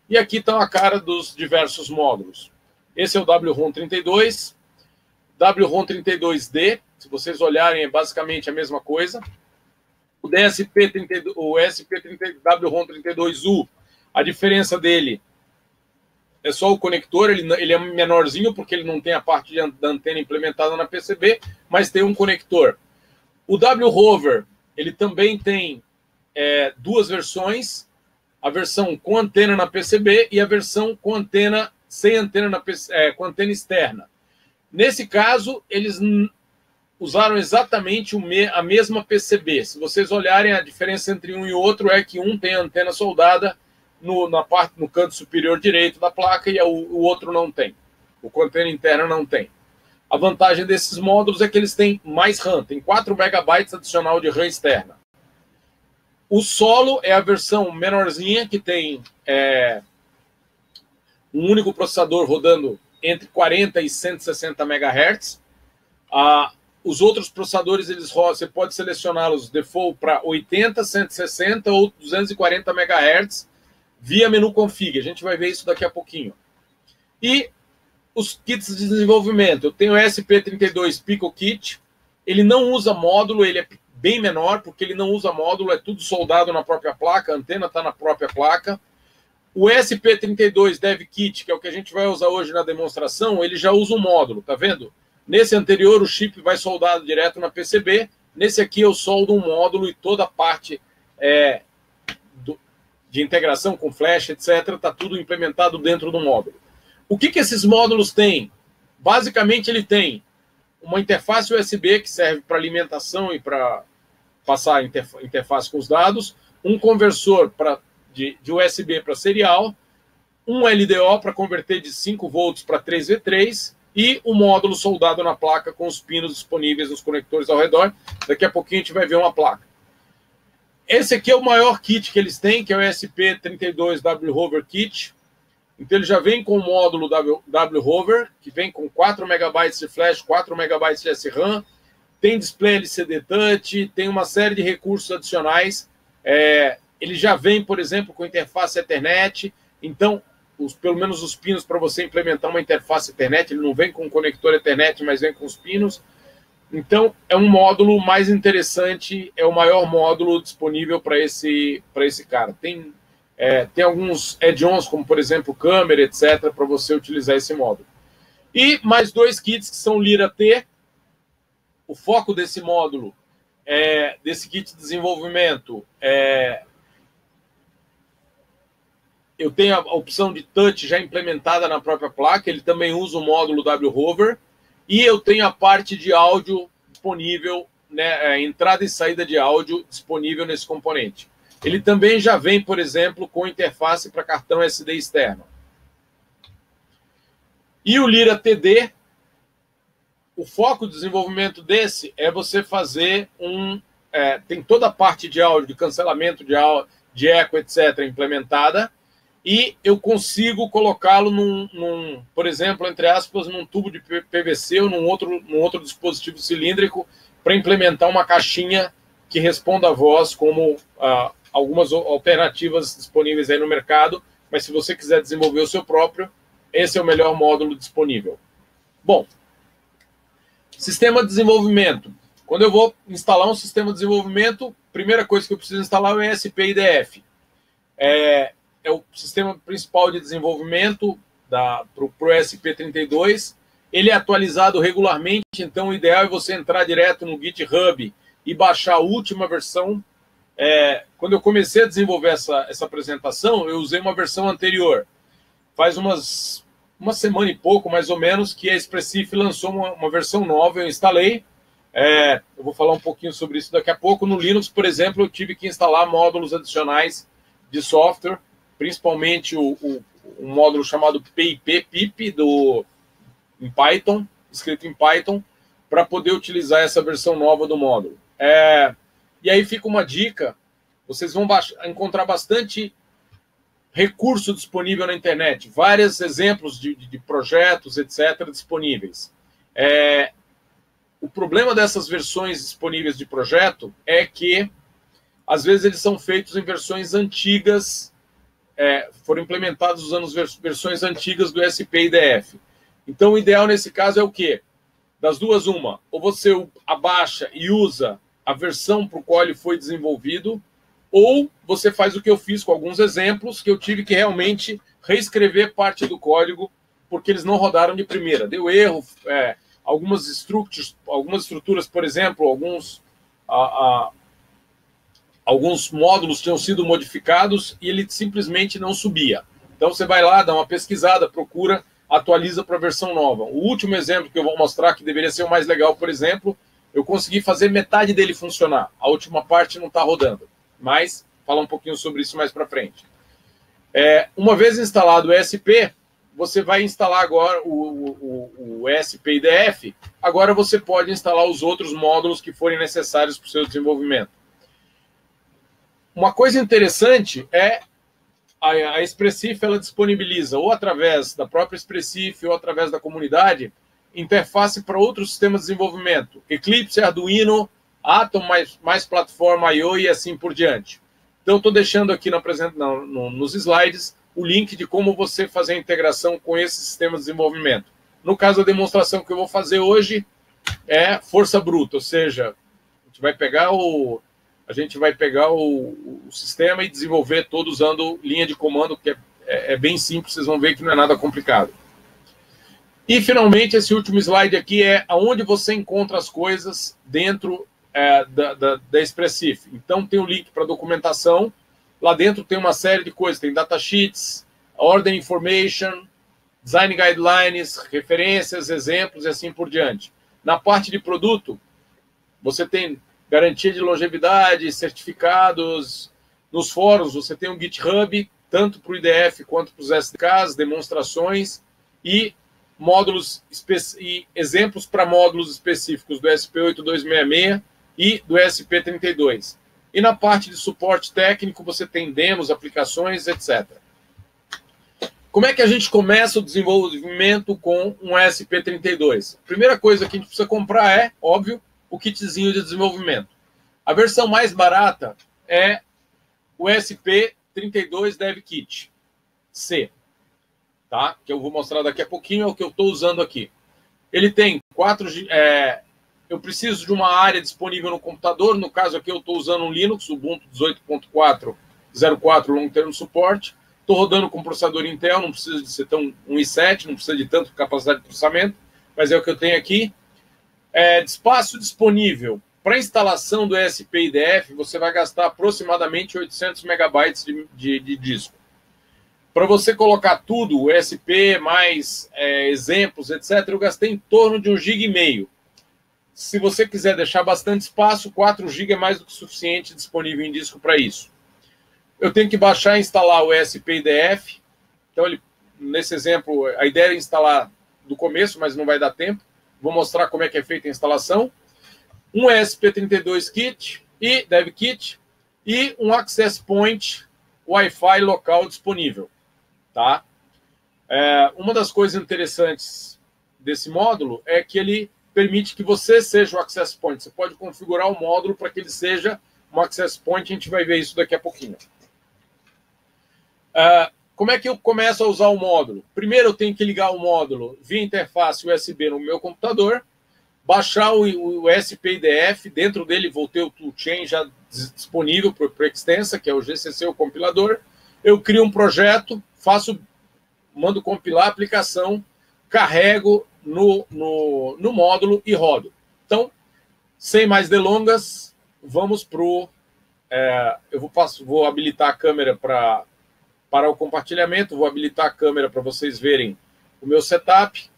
E aqui está a cara dos diversos módulos. Esse é o WROM32, WROM32D, se vocês olharem, é basicamente a mesma coisa. O DSP32, o SP30, WROM32U, a diferença dele é só o conector, ele, ele é menorzinho porque ele não tem a parte da antena implementada na PCB, mas tem um conector. O W Rover ele também tem é, duas versões, a versão com antena na PCB e a versão com antena sem antena na é, com antena externa. Nesse caso, eles usaram exatamente me, a mesma PCB. Se vocês olharem a diferença entre um e outro é que um tem antena soldada no, na parte no canto superior direito da placa e o, o outro não tem. O com antena interna não tem. A vantagem desses módulos é que eles têm mais RAM, tem 4 megabytes adicional de RAM externa. O solo é a versão menorzinha, que tem é, um único processador rodando entre 40 e 160 MHz. Ah, os outros processadores, eles você pode selecioná-los default para 80, 160 ou 240 MHz via menu config. A gente vai ver isso daqui a pouquinho. E os kits de desenvolvimento. Eu tenho o SP32 Pico Kit. Ele não usa módulo, ele é bem menor, porque ele não usa módulo, é tudo soldado na própria placa, a antena está na própria placa. O SP32 Dev Kit, que é o que a gente vai usar hoje na demonstração, ele já usa um módulo, tá vendo? Nesse anterior, o chip vai soldado direto na PCB. Nesse aqui, eu soldo um módulo e toda a parte é, de integração com flash, etc., está tudo implementado dentro do módulo. O que, que esses módulos têm? Basicamente, ele tem uma interface USB que serve para alimentação e para passar a interface com os dados, um conversor pra, de, de USB para serial, um LDO para converter de 5 volts para 3V3 e o um módulo soldado na placa com os pinos disponíveis nos conectores ao redor. Daqui a pouquinho a gente vai ver uma placa. Esse aqui é o maior kit que eles têm, que é o SP32W Rover Kit. Então ele já vem com o módulo w, Hover, que vem com 4 MB de flash, 4 MB de SRAM, tem display LCD Touch, tem uma série de recursos adicionais. É, ele já vem, por exemplo, com interface Ethernet. Então, os, pelo menos os pinos para você implementar uma interface Ethernet, ele não vem com conector Ethernet, mas vem com os pinos. Então, é um módulo mais interessante, é o maior módulo disponível para esse, esse cara. Tem, é, tem alguns add-ons, como por exemplo câmera, etc., para você utilizar esse módulo. E mais dois kits que são Lira T. O foco desse módulo, é, desse kit de desenvolvimento, é eu tenho a opção de touch já implementada na própria placa, ele também usa o módulo W Hover, e eu tenho a parte de áudio disponível, né, é, entrada e saída de áudio disponível nesse componente. Ele também já vem, por exemplo, com interface para cartão SD externo. E o Lira TD, o foco do desenvolvimento desse é você fazer um. É, tem toda a parte de áudio, de cancelamento de áudio, de eco, etc., implementada e eu consigo colocá-lo num, num, por exemplo, entre aspas, num tubo de PVC ou num outro, num outro dispositivo cilíndrico para implementar uma caixinha que responda a voz, como ah, algumas alternativas disponíveis aí no mercado. Mas se você quiser desenvolver o seu próprio, esse é o melhor módulo disponível. Bom, sistema de desenvolvimento. Quando eu vou instalar um sistema de desenvolvimento, primeira coisa que eu preciso instalar é o ESP-IDF. É, é o sistema principal de desenvolvimento para o SP32. Ele é atualizado regularmente, então o ideal é você entrar direto no GitHub e baixar a última versão. É, quando eu comecei a desenvolver essa, essa apresentação, eu usei uma versão anterior. Faz umas uma semana e pouco, mais ou menos, que a Expressif lançou uma, uma versão nova, eu instalei. É, eu vou falar um pouquinho sobre isso daqui a pouco. No Linux, por exemplo, eu tive que instalar módulos adicionais de software principalmente o, o, um módulo chamado PIP, PIP, do, em Python, escrito em Python, para poder utilizar essa versão nova do módulo. É, e aí fica uma dica: vocês vão baixar, encontrar bastante recurso disponível na internet, vários exemplos de, de, projetos, etc., disponíveis. É, o problema dessas versões disponíveis de projeto é que, às vezes, eles são feitos em versões antigas é, foram implementados usando versões antigas do SP IDF. Então, o ideal nesse caso é o quê? Das duas, uma. Ou você abaixa e usa a versão para o qual ele foi desenvolvido, ou você faz o que eu fiz com alguns exemplos, que eu tive que realmente reescrever parte do código, porque eles não rodaram de primeira. Deu erro, é, algumas, algumas estruturas, por exemplo, alguns. A, a, alguns módulos tinham sido modificados e ele simplesmente não subia. Então você vai lá, dá uma pesquisada, procura, atualiza para a versão nova. O último exemplo que eu vou mostrar, que deveria ser o mais legal, por exemplo, eu consegui fazer metade dele funcionar. A última parte não está rodando. Mas, falar um pouquinho sobre isso mais para frente. É, uma vez instalado o ESP, você vai instalar agora o, o, o ESP IDF. Agora você pode instalar os outros módulos que forem necessários para o seu desenvolvimento. Uma coisa interessante é a, a Expressif ela disponibiliza ou através da própria Expressif ou através da comunidade interface para outros sistemas de desenvolvimento, Eclipse, Arduino, Atom, mais, mais plataforma I.O. e assim por diante. Então, estou deixando aqui no, no, no, nos slides o link de como você fazer a integração com esses sistemas de desenvolvimento. No caso, a demonstração que eu vou fazer hoje é força bruta, ou seja, a gente vai pegar o, a gente vai pegar o, o sistema e desenvolver todo usando linha de comando, que é, é, é, bem simples, vocês vão ver que não é nada complicado. E, finalmente, esse último slide aqui é aonde você encontra as coisas dentro é, da, da, da Expressif. Então, tem o link para documentação. Lá dentro tem uma série de coisas. Tem datasheets, order information, design guidelines, referências, exemplos e assim por diante. Na parte de produto, você tem garantia de longevidade, certificados. Nos fóruns, você tem um GitHub, tanto para o IDF quanto para os SDKs, demonstrações e módulos e exemplos para módulos específicos do SP8266 e do SP32. E na parte de suporte técnico, você tem demos, aplicações, etc. como é que a gente começa o desenvolvimento com um SP32? A primeira coisa que a gente precisa comprar é, óbvio, o kitzinho de desenvolvimento. A versão mais barata é o SP32 Dev Kit C, tá? Que eu vou mostrar daqui a pouquinho, é o que eu estou usando aqui. Ele tem 4 é, eu preciso de uma área disponível no computador. No caso aqui, eu estou usando um Linux, Ubuntu 18.4.04 Long Term Support. Estou rodando com processador Intel, não precisa de ser tão um i7, não precisa de tanto capacidade de processamento, mas é o que eu tenho aqui. É, espaço disponível para instalação do ESP-IDF, você vai gastar aproximadamente 800 megabytes de, de, de disco. Para você colocar tudo, o ESP, mais é, exemplos, etc., eu gastei em torno de um GB meio. Se você quiser deixar bastante espaço, 4 GB é mais do que suficiente disponível em disco para isso. Eu tenho que baixar e instalar o ESP-IDF. Então, ele, nesse exemplo, a ideia é instalar do começo, mas não vai dar tempo. Vou mostrar como é que é feita a instalação. Um ESP32 Kit e Dev Kit e um Access Point Wi-Fi local disponível. Tá? É, uma das coisas interessantes desse módulo é que ele permite que você seja o Access Point. Você pode configurar o módulo para que ele seja um Access Point. A gente vai ver isso daqui a pouquinho. Uh, como é que eu começo a usar o módulo? Primeiro, eu tenho que ligar o módulo via interface USB no meu computador, baixar o, o SPIDF, dentro dele vou ter o toolchain já disponível para extensa, que é o GCC, o compilador. Eu crio um projeto, faço, mando compilar a aplicação, carrego no, no, no módulo e rodo. Então, sem mais delongas, vamos para o. É, eu vou, passo, vou habilitar a câmera para para o compartilhamento. Vou habilitar a câmera para vocês verem o meu setup.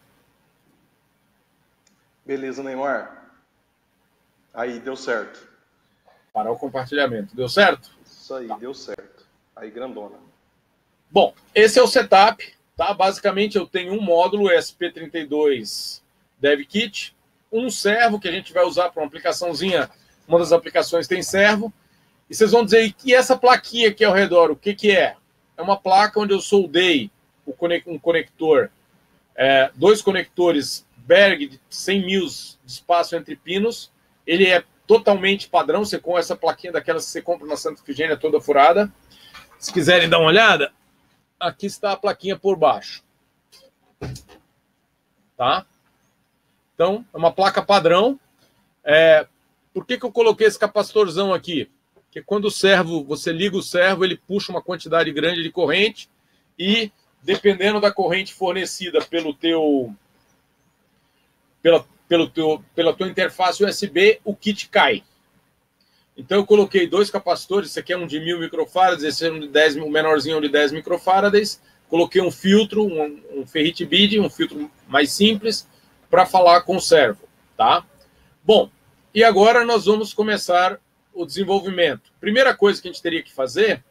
Beleza, Neymar. Aí, deu certo. Para o compartilhamento. Deu certo? Isso aí, tá. deu certo. Aí, grandona. Bom, esse é o setup. Tá? Basicamente, eu tenho um módulo SP32 DevKit, um servo que a gente vai usar para uma aplicaçãozinha. Uma das aplicações tem servo. E vocês vão dizer, e essa plaquinha aqui ao redor, o que, que é? É uma placa onde eu soldei um conector, é, dois conectores Berg de 100 mil de espaço entre pinos. Ele é totalmente padrão, você com essa plaquinha daquelas que você compra na Santa Efigênia toda furada. Se quiserem dar uma olhada, aqui está a plaquinha por baixo. Tá? Então, é uma placa padrão. É, por que, que eu coloquei esse capacitorzão aqui? Que quando o servo, você liga o servo, ele puxa uma quantidade grande de corrente e dependendo da corrente fornecida pelo teu pela, pelo teu, pela tua interface USB, o kit cai. Então eu coloquei dois capacitores, esse aqui é um de mil microfarads, esse é um de 10, um menorzinho de 10 microfarads. Coloquei um filtro, um, um ferrite bead, um filtro mais simples, para falar com o servo, tá? Bom, e agora nós vamos começar o desenvolvimento. Primeira coisa que a gente teria que fazer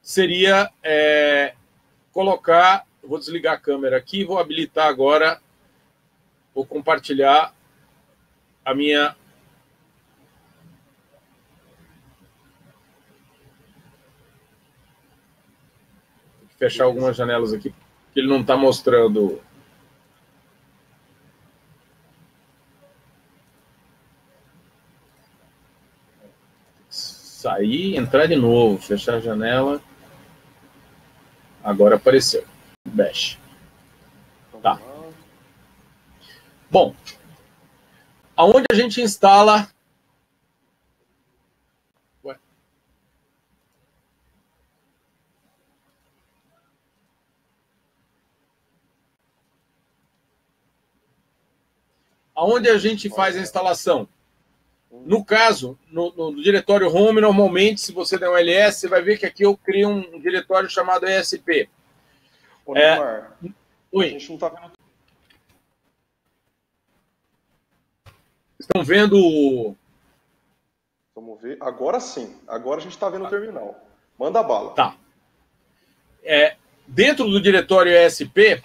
seria é, colocar. Vou desligar a câmera aqui, vou habilitar agora, vou compartilhar a minha. Fechar algumas janelas aqui, porque ele não está mostrando sair, entrar de novo, fechar a janela. Agora apareceu. Bash. Tá. Bom, aonde a gente instala Ué. Aonde a gente faz a instalação? No caso, no, no, diretório home, normalmente, se você der um LS, você vai ver que aqui eu crio um diretório chamado ESP. Ô, é... Neymar, Oi. A gente não está vendo. Estão vendo. Vamos ver. Agora sim. Agora a gente está vendo o terminal. Manda a bala. Tá. É, dentro do diretório ESP,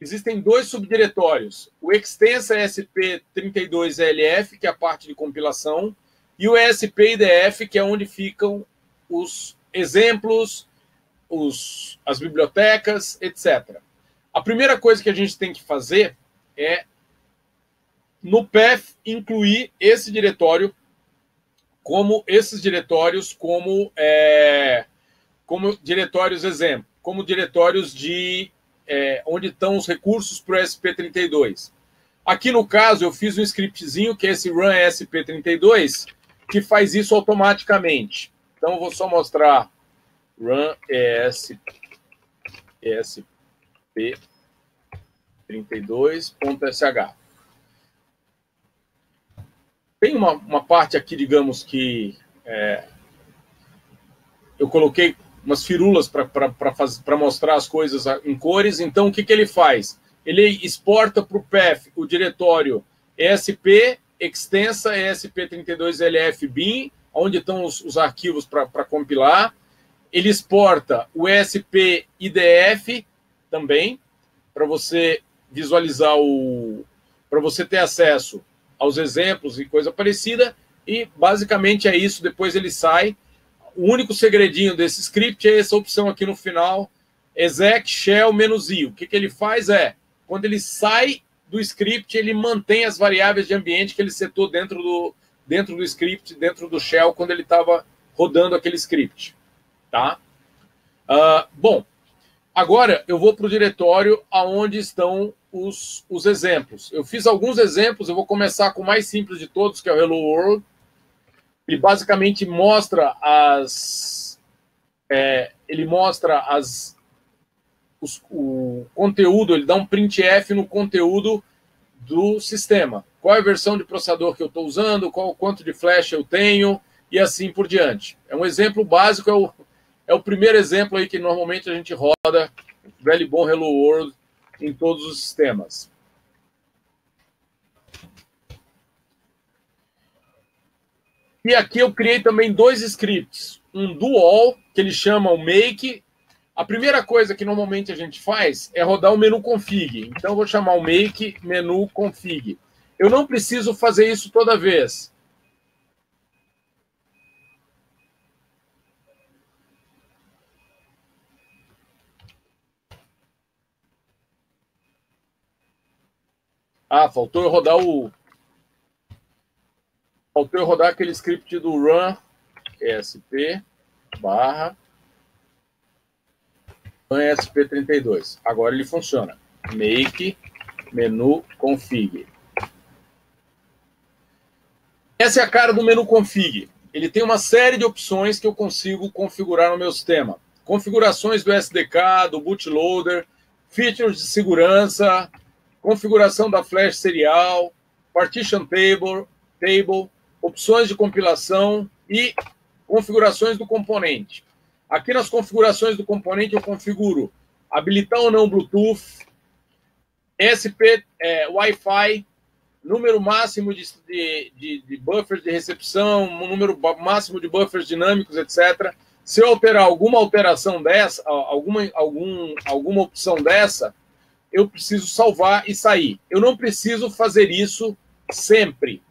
Existem dois subdiretórios: o Extensa SP32LF, que é a parte de compilação, e o ESP-IDF, que é onde ficam os exemplos, os, as bibliotecas, etc. A primeira coisa que a gente tem que fazer é, no path, incluir esse diretório como esses diretórios como, é, como diretórios exemplo, como diretórios de é, onde estão os recursos para o SP32. Aqui no caso, eu fiz um scriptzinho, que é esse run SP32, que faz isso automaticamente. Então, eu vou só mostrar run ES, ESP32.sh. Tem uma, uma parte aqui, digamos que é, eu coloquei umas firulas para mostrar as coisas em cores. Então, o que, que ele faz? Ele exporta para o PEF o diretório ESP, extensa ESP32LF bin, onde estão os, os arquivos para compilar. Ele exporta o ESP IDF também, para você visualizar o. para você ter acesso aos exemplos e coisa parecida. E basicamente é isso. Depois ele sai. O único segredinho desse script é essa opção aqui no final, exec shell "-i". O que, que ele faz é, quando ele sai do script, ele mantém as variáveis de ambiente que ele setou dentro do, dentro do script, dentro do shell, quando ele estava rodando aquele script. Tá? Uh, bom, agora eu vou para o diretório aonde estão os, os exemplos. Eu fiz alguns exemplos, eu vou começar com o mais simples de todos, que é o Hello World. Ele basicamente mostra as. É, ele mostra as. Os, o conteúdo, ele dá um printf no conteúdo do sistema. Qual é a versão de processador que eu estou usando, qual quanto de flash eu tenho e assim por diante. É um exemplo básico, é o, é o primeiro exemplo aí que normalmente a gente roda, velho bom Hello World, em todos os sistemas. E aqui eu criei também dois scripts, um do all, que ele chama o make. A primeira coisa que normalmente a gente faz é rodar o menu config. Então eu vou chamar o make menu config. Eu não preciso fazer isso toda vez. Ah, faltou eu rodar o. Faltou eu rodar aquele script do run sp barra sp32. Agora ele funciona. Make menu config. Essa é a cara do menu config. Ele tem uma série de opções que eu consigo configurar no meu sistema. Configurações do SDK, do bootloader, features de segurança, configuração da flash serial, partition table, table, opções de compilação e configurações do componente. Aqui nas configurações do componente eu configuro habilitar ou não Bluetooth, SP, é, Wi-Fi, número máximo de, de, de, buffers de recepção, número máximo de buffers dinâmicos, etc. Se eu alterar alguma alteração dessa, alguma, algum, alguma opção dessa, eu preciso salvar e sair. Eu não preciso fazer isso sempre.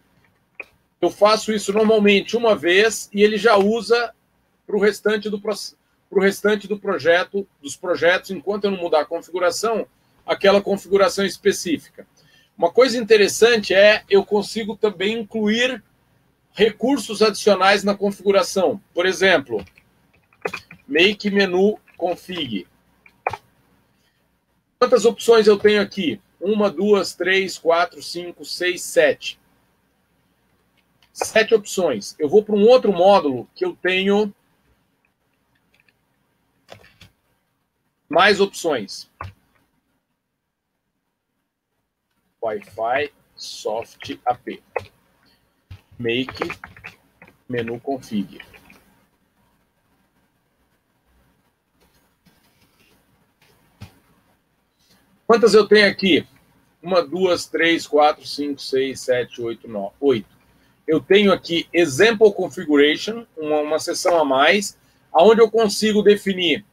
Eu faço isso normalmente uma vez e ele já usa para o restante do para o restante do projeto, dos projetos, enquanto eu não mudar a configuração, aquela configuração específica. Uma coisa interessante é eu consigo também incluir recursos adicionais na configuração. Por exemplo, make menu config. Quantas opções eu tenho aqui? Uma, duas, três, quatro, cinco, seis, sete. Sete opções. Eu vou para um outro módulo que eu tenho mais opções. Wi-Fi Soft AP. Make menu config. Quantas eu tenho aqui? Uma, duas, três, quatro, cinco, seis, sete, oito, nove, oito. Eu tenho aqui Example Configuration, uma, uma seção a mais, onde eu consigo definir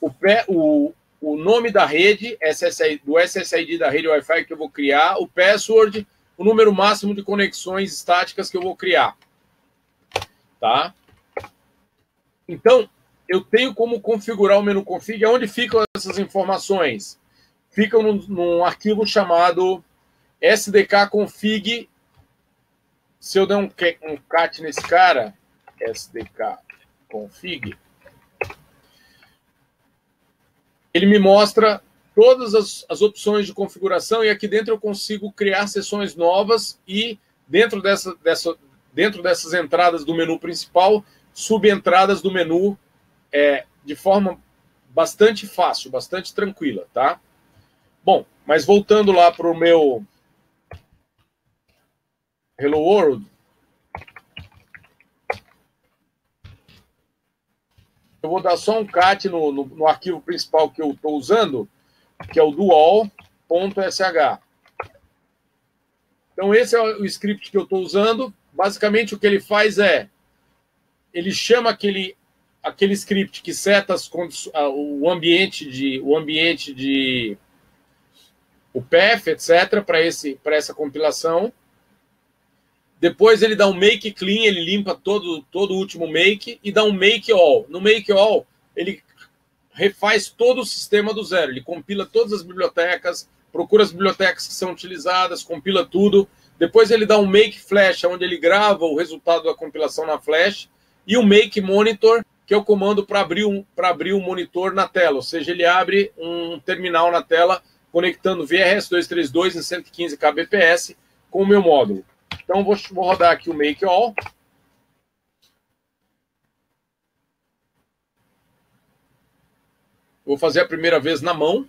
o, pé, o, o nome da rede, SSI, do SSID da rede Wi-Fi que eu vou criar, o password, o número máximo de conexões estáticas que eu vou criar. Tá? Então, eu tenho como configurar o menu config. Onde ficam essas informações? Ficam num, num arquivo chamado SDK config. Se eu der um, um cat nesse cara, SDK config, ele me mostra todas as, as, opções de configuração e aqui dentro eu consigo criar sessões novas e dentro, dessa, dessa, dentro dessas entradas do menu principal, subentradas do menu é, de forma bastante fácil, bastante tranquila, tá? Bom, mas voltando lá para o meu Hello World, eu vou dar só um cat no, no, no arquivo principal que eu estou usando, que é o dual.sh. Então, esse é o script que eu estou usando. Basicamente, o que ele faz é ele chama aquele, aquele script que seta as, o ambiente de o ambiente de o path, etc, para essa compilação. Depois ele dá um make clean, ele limpa todo todo o último make e dá um make all. No make all, ele refaz todo o sistema do zero, ele compila todas as bibliotecas, procura as bibliotecas que são utilizadas, compila tudo. Depois ele dá um make flash, onde ele grava o resultado da compilação na flash e o Make Monitor, que é o comando para abrir, um, abrir um monitor na tela, ou seja, ele abre um terminal na tela conectando VRS232 em 115 kbps com o meu módulo. Então, vou, vou rodar aqui o Make All. Vou fazer a primeira vez na mão.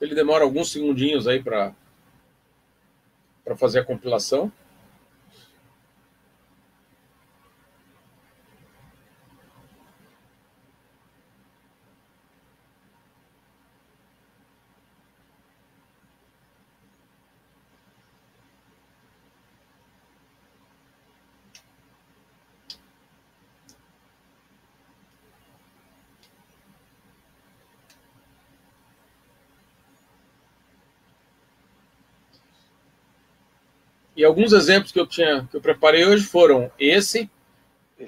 Ele demora alguns segundinhos aí para fazer a compilação. E alguns exemplos que eu tinha que eu preparei hoje foram esse,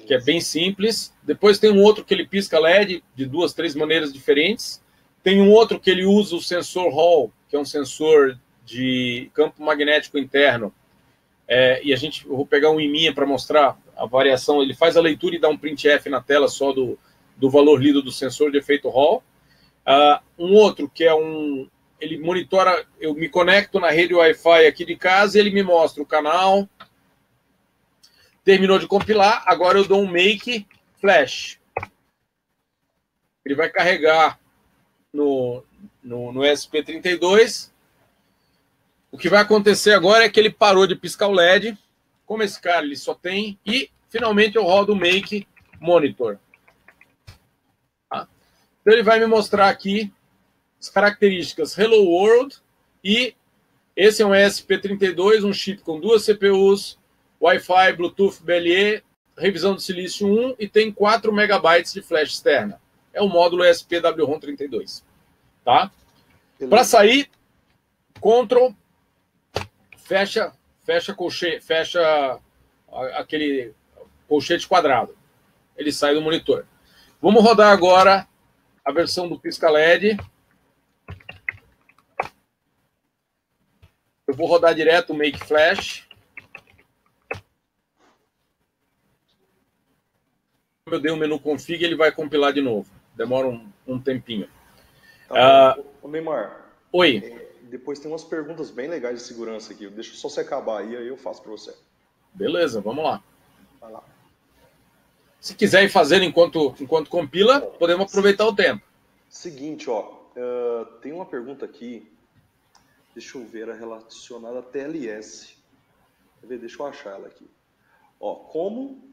que é bem simples. Depois tem um outro que ele pisca LED de duas, três maneiras diferentes. Tem um outro que ele usa o sensor Hall, que é um sensor de campo magnético interno. É, e a gente eu vou pegar um IMIA para mostrar a variação. Ele faz a leitura e dá um printf na tela só do, do valor lido do sensor de efeito Hall. Uh, um outro que é um ele monitora, eu me conecto na rede Wi-Fi aqui de casa ele me mostra o canal. Terminou de compilar, agora eu dou um make flash. Ele vai carregar no, no, no SP32. O que vai acontecer agora é que ele parou de piscar o LED. Como esse cara ele só tem. E finalmente eu rodo o make monitor. Tá? Então ele vai me mostrar aqui as características Hello World e esse é um ESP32, um chip com duas CPUs, Wi-Fi, Bluetooth, BLE, revisão de silício 1 e tem 4 megabytes de flash externa. É o módulo ESP-WROM32, tá? Para sair, Ctrl, fecha, fecha colchete, fecha aquele colchete quadrado. Ele sai do monitor. Vamos rodar agora a versão do pisca LED. Eu vou rodar direto o Make Flash. Eu dei o menu config, ele vai compilar de novo. Demora um, um tempinho. Tá uh, Ô, Neymar. Oi. É, depois tem umas perguntas bem legais de segurança aqui. Deixa só você acabar aí, aí eu faço para você. Beleza, vamos lá. Vai lá. Se quiser ir fazendo enquanto, enquanto compila, podemos aproveitar o tempo. Seguinte, ó, uh, tem uma pergunta aqui Deixa eu ver a relacionada a TLS. Ver, deixa eu achar ela aqui. Ó, como,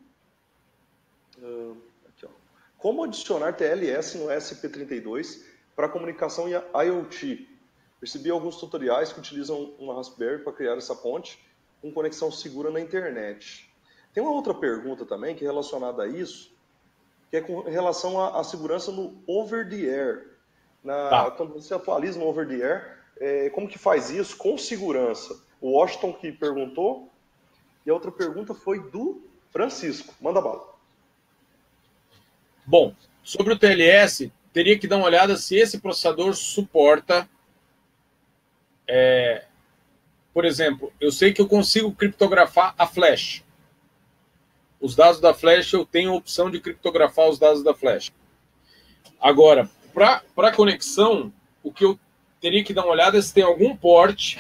uh, aqui, ó, como adicionar TLS no SP32 para comunicação em IoT? Percebi alguns tutoriais que utilizam uma Raspberry para criar essa ponte com conexão segura na internet. Tem uma outra pergunta também que é relacionada a isso, que é com relação à, à segurança no over the air. Na, tá. Quando você atualiza no over the air, é, como que faz isso com segurança? o Washington que perguntou, e a outra pergunta foi do Francisco. Manda bala. Bom, sobre o TLS, teria que dar uma olhada se esse processador suporta. É, por exemplo, eu sei que eu consigo criptografar a flash. Os dados da flash, eu tenho a opção de criptografar os dados da flash. Agora, para conexão, o que eu teria que dar uma olhada se tem algum porte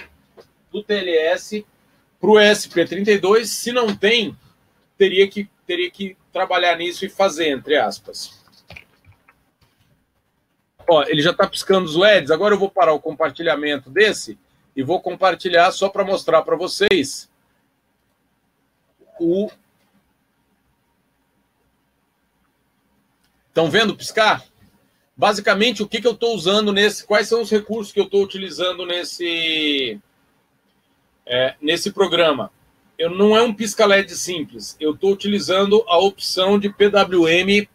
do TLS para o SP32. Se não tem, teria que, teria que trabalhar nisso e fazer, entre aspas. Ó, ele já está piscando os LEDs. Agora eu vou parar o compartilhamento desse e vou compartilhar só para mostrar para vocês o. Estão vendo piscar? Basicamente, o que, que eu estou usando nesse. Quais são os recursos que eu estou utilizando nesse, é, nesse programa? Eu, não é um pisca-LED simples. Eu estou utilizando a opção de PWM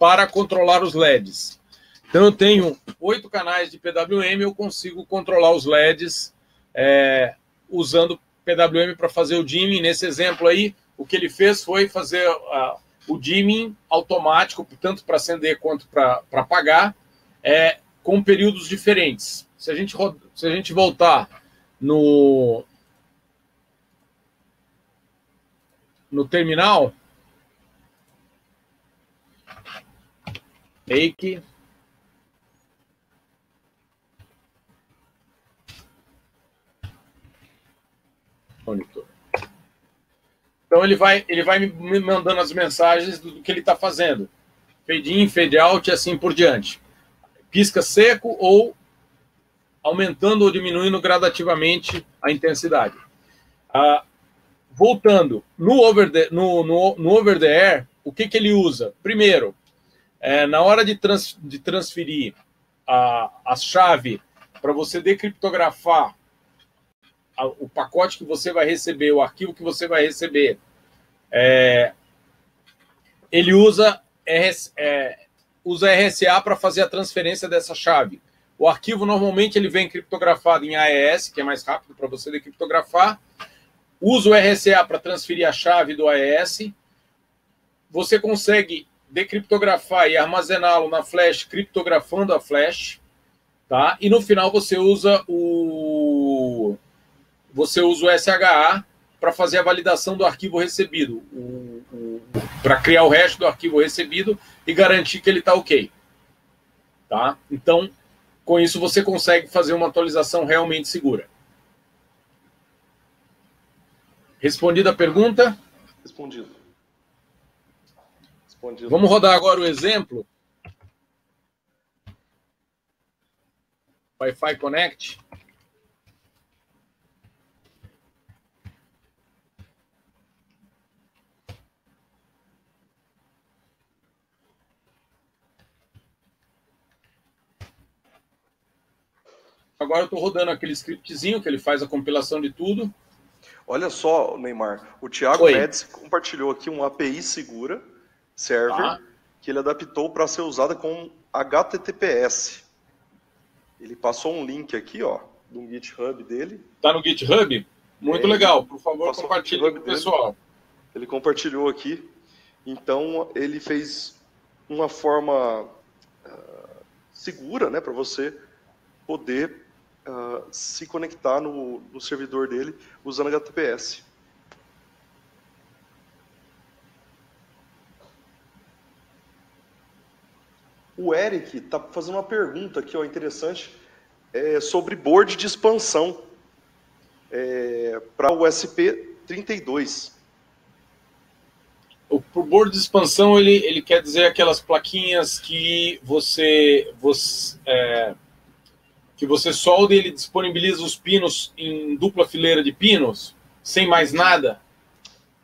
para controlar os LEDs. Então, eu tenho oito canais de PWM, eu consigo controlar os LEDs é, usando PWM para fazer o dimming. Nesse exemplo aí, o que ele fez foi fazer uh, o dimming automático, tanto para acender quanto para apagar, é, com períodos diferentes. Se a gente, se a gente voltar no, no terminal, make monitor. Então ele vai, ele vai me mandando as mensagens do que ele está fazendo. Fade in, fade out e assim por diante. Pisca seco ou aumentando ou diminuindo gradativamente a intensidade. Ah, voltando, no over, the, no, no, no over the air, o que, que ele usa? Primeiro, é, na hora de, trans, de transferir a, a chave para você decriptografar o pacote que você vai receber, o arquivo que você vai receber, é, ele usa, RS, é, usa RSA para fazer a transferência dessa chave. O arquivo normalmente ele vem criptografado em AES, que é mais rápido para você decriptografar. Usa o RSA para transferir a chave do AES. Você consegue decriptografar e armazená-lo na flash, criptografando a flash, tá? E no final você usa o você usa o SHA para fazer a validação do arquivo recebido, para criar o resto do arquivo recebido e garantir que ele está ok. Tá? Então, com isso você consegue fazer uma atualização realmente segura. Respondida a pergunta? Respondido. Respondido. Vamos rodar agora o exemplo. Wi-Fi Connect. Agora eu estou rodando aquele scriptzinho que ele faz a compilação de tudo. Olha só, Neymar, o Thiago Médici compartilhou aqui um API segura, server, tá. que ele adaptou para ser usada com HTTPS. Ele passou um link aqui, ó, do GitHub dele. Tá no GitHub? Muito é, legal. Por favor, compartilhe com o pessoal. Ele compartilhou aqui. Então, ele fez uma forma uh, segura, né, para você poder uh, se conectar no, no servidor dele usando HTTPS. O Eric está fazendo uma pergunta aqui, ó, interessante, é, sobre board de expansão é, para o SP32. O board de expansão ele, ele quer dizer aquelas plaquinhas que você, você é, que você solda e ele disponibiliza os pinos em dupla fileira de pinos, sem mais nada.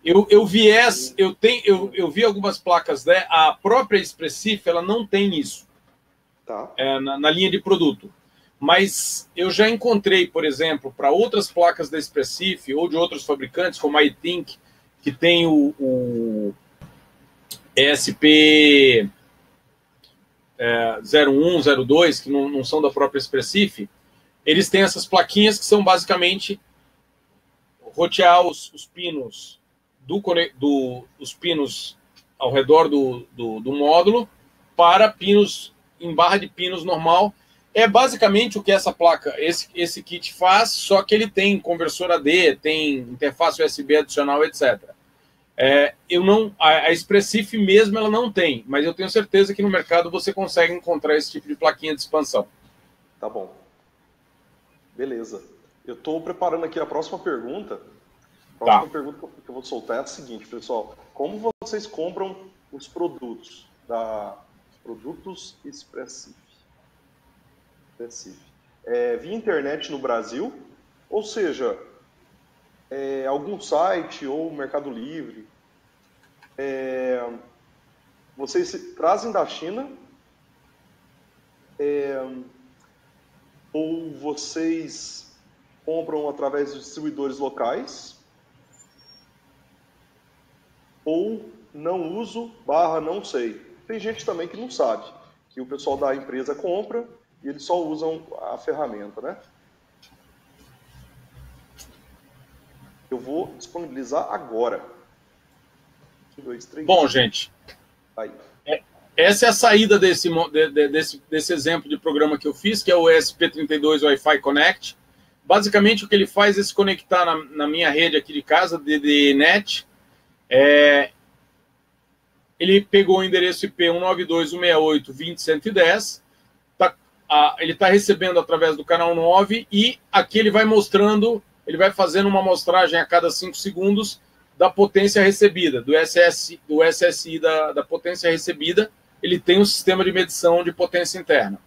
Eu, eu vi essa, eu, tenho, eu, eu vi algumas placas, né? A própria Expressif, ela não tem isso tá. é, na, na, linha de produto. Mas eu já encontrei, por exemplo, para outras placas da Expressif ou de outros fabricantes, como a iThink, que tem o, o ESP é, 01, 02, que não, não são da própria Expressif, eles têm essas plaquinhas que são basicamente rotear os, os pinos do, do, os pinos ao redor do, do, do módulo para pinos em barra de pinos normal. É basicamente o que essa placa, esse, esse kit faz, só que ele tem conversor AD, tem interface USB adicional, etc. É, eu não, a, a Expressif mesmo ela não tem, mas eu tenho certeza que no mercado você consegue encontrar esse tipo de plaquinha de expansão. Tá bom. Beleza. Eu estou preparando aqui a próxima pergunta. A próxima tá. pergunta que eu vou soltar é a seguinte, pessoal. Como vocês compram os produtos da produtos Expressif? Expressif. É, via internet no Brasil, ou seja, é, algum site ou Mercado Livre. É, vocês trazem da China é, ou vocês compram através de distribuidores locais ou não uso barra não sei. Tem gente também que não sabe, que o pessoal da empresa compra e eles só usam a ferramenta, né? Eu vou disponibilizar agora. Um, dois, três. Bom, gente. Aí. É, essa é a saída desse, desse, desse exemplo de programa que eu fiz, que é o ESP32 Wi-Fi Connect. Basicamente, o que ele faz é se conectar na, na minha rede aqui de casa, DDNet. É, ele pegou o endereço IP 192.168.20.110, tá, ele está recebendo através do canal 9 e aqui ele vai mostrando ele vai fazendo uma amostragem a cada 5 segundos da potência recebida, do, SS, do SSI da, da potência recebida, ele tem um sistema de medição de potência interna.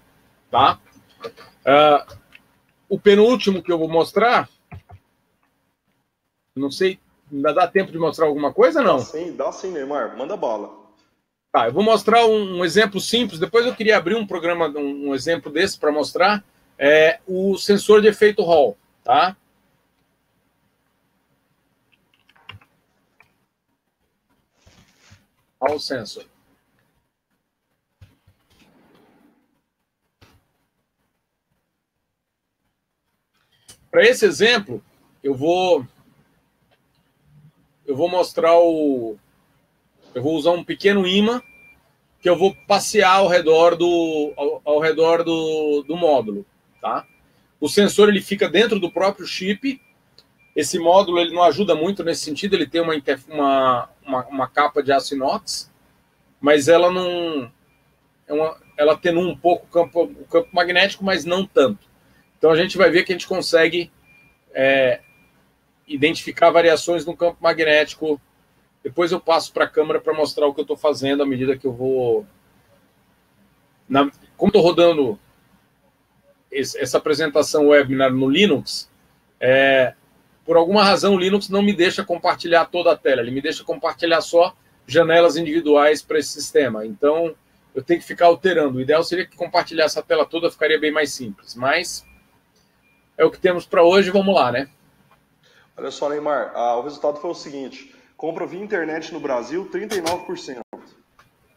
Tá? Uh, o penúltimo que eu vou mostrar, não sei, ainda dá tempo de mostrar alguma coisa, não? Sim, dá sim, Neymar, manda bala. Tá, eu vou mostrar um, um exemplo simples, depois eu queria abrir um programa, um, um exemplo desse para mostrar, é o sensor de efeito Hall, tá? Ao sensor. Para esse exemplo, eu vou eu vou mostrar o eu vou usar um pequeno imã que eu vou passear ao redor do ao, ao redor do, do módulo, tá? O sensor ele fica dentro do próprio chip esse módulo ele não ajuda muito nesse sentido, ele tem uma, uma, uma, uma capa de aço inox, mas ela não. É uma, ela atenua um pouco o campo, o campo magnético, mas não tanto. Então a gente vai ver que a gente consegue é, identificar variações no campo magnético. Depois eu passo para a câmera para mostrar o que eu estou fazendo à medida que eu vou. Na, como estou rodando esse, essa apresentação webinar no Linux, é, por alguma razão, o Linux não me deixa compartilhar toda a tela, ele me deixa compartilhar só janelas individuais para esse sistema. Então, eu tenho que ficar alterando. O ideal seria que compartilhar essa tela toda ficaria bem mais simples, mas é o que temos para hoje, vamos lá, né? Olha só, Neymar, ah, o resultado foi o seguinte: compra via internet no Brasil, 39%.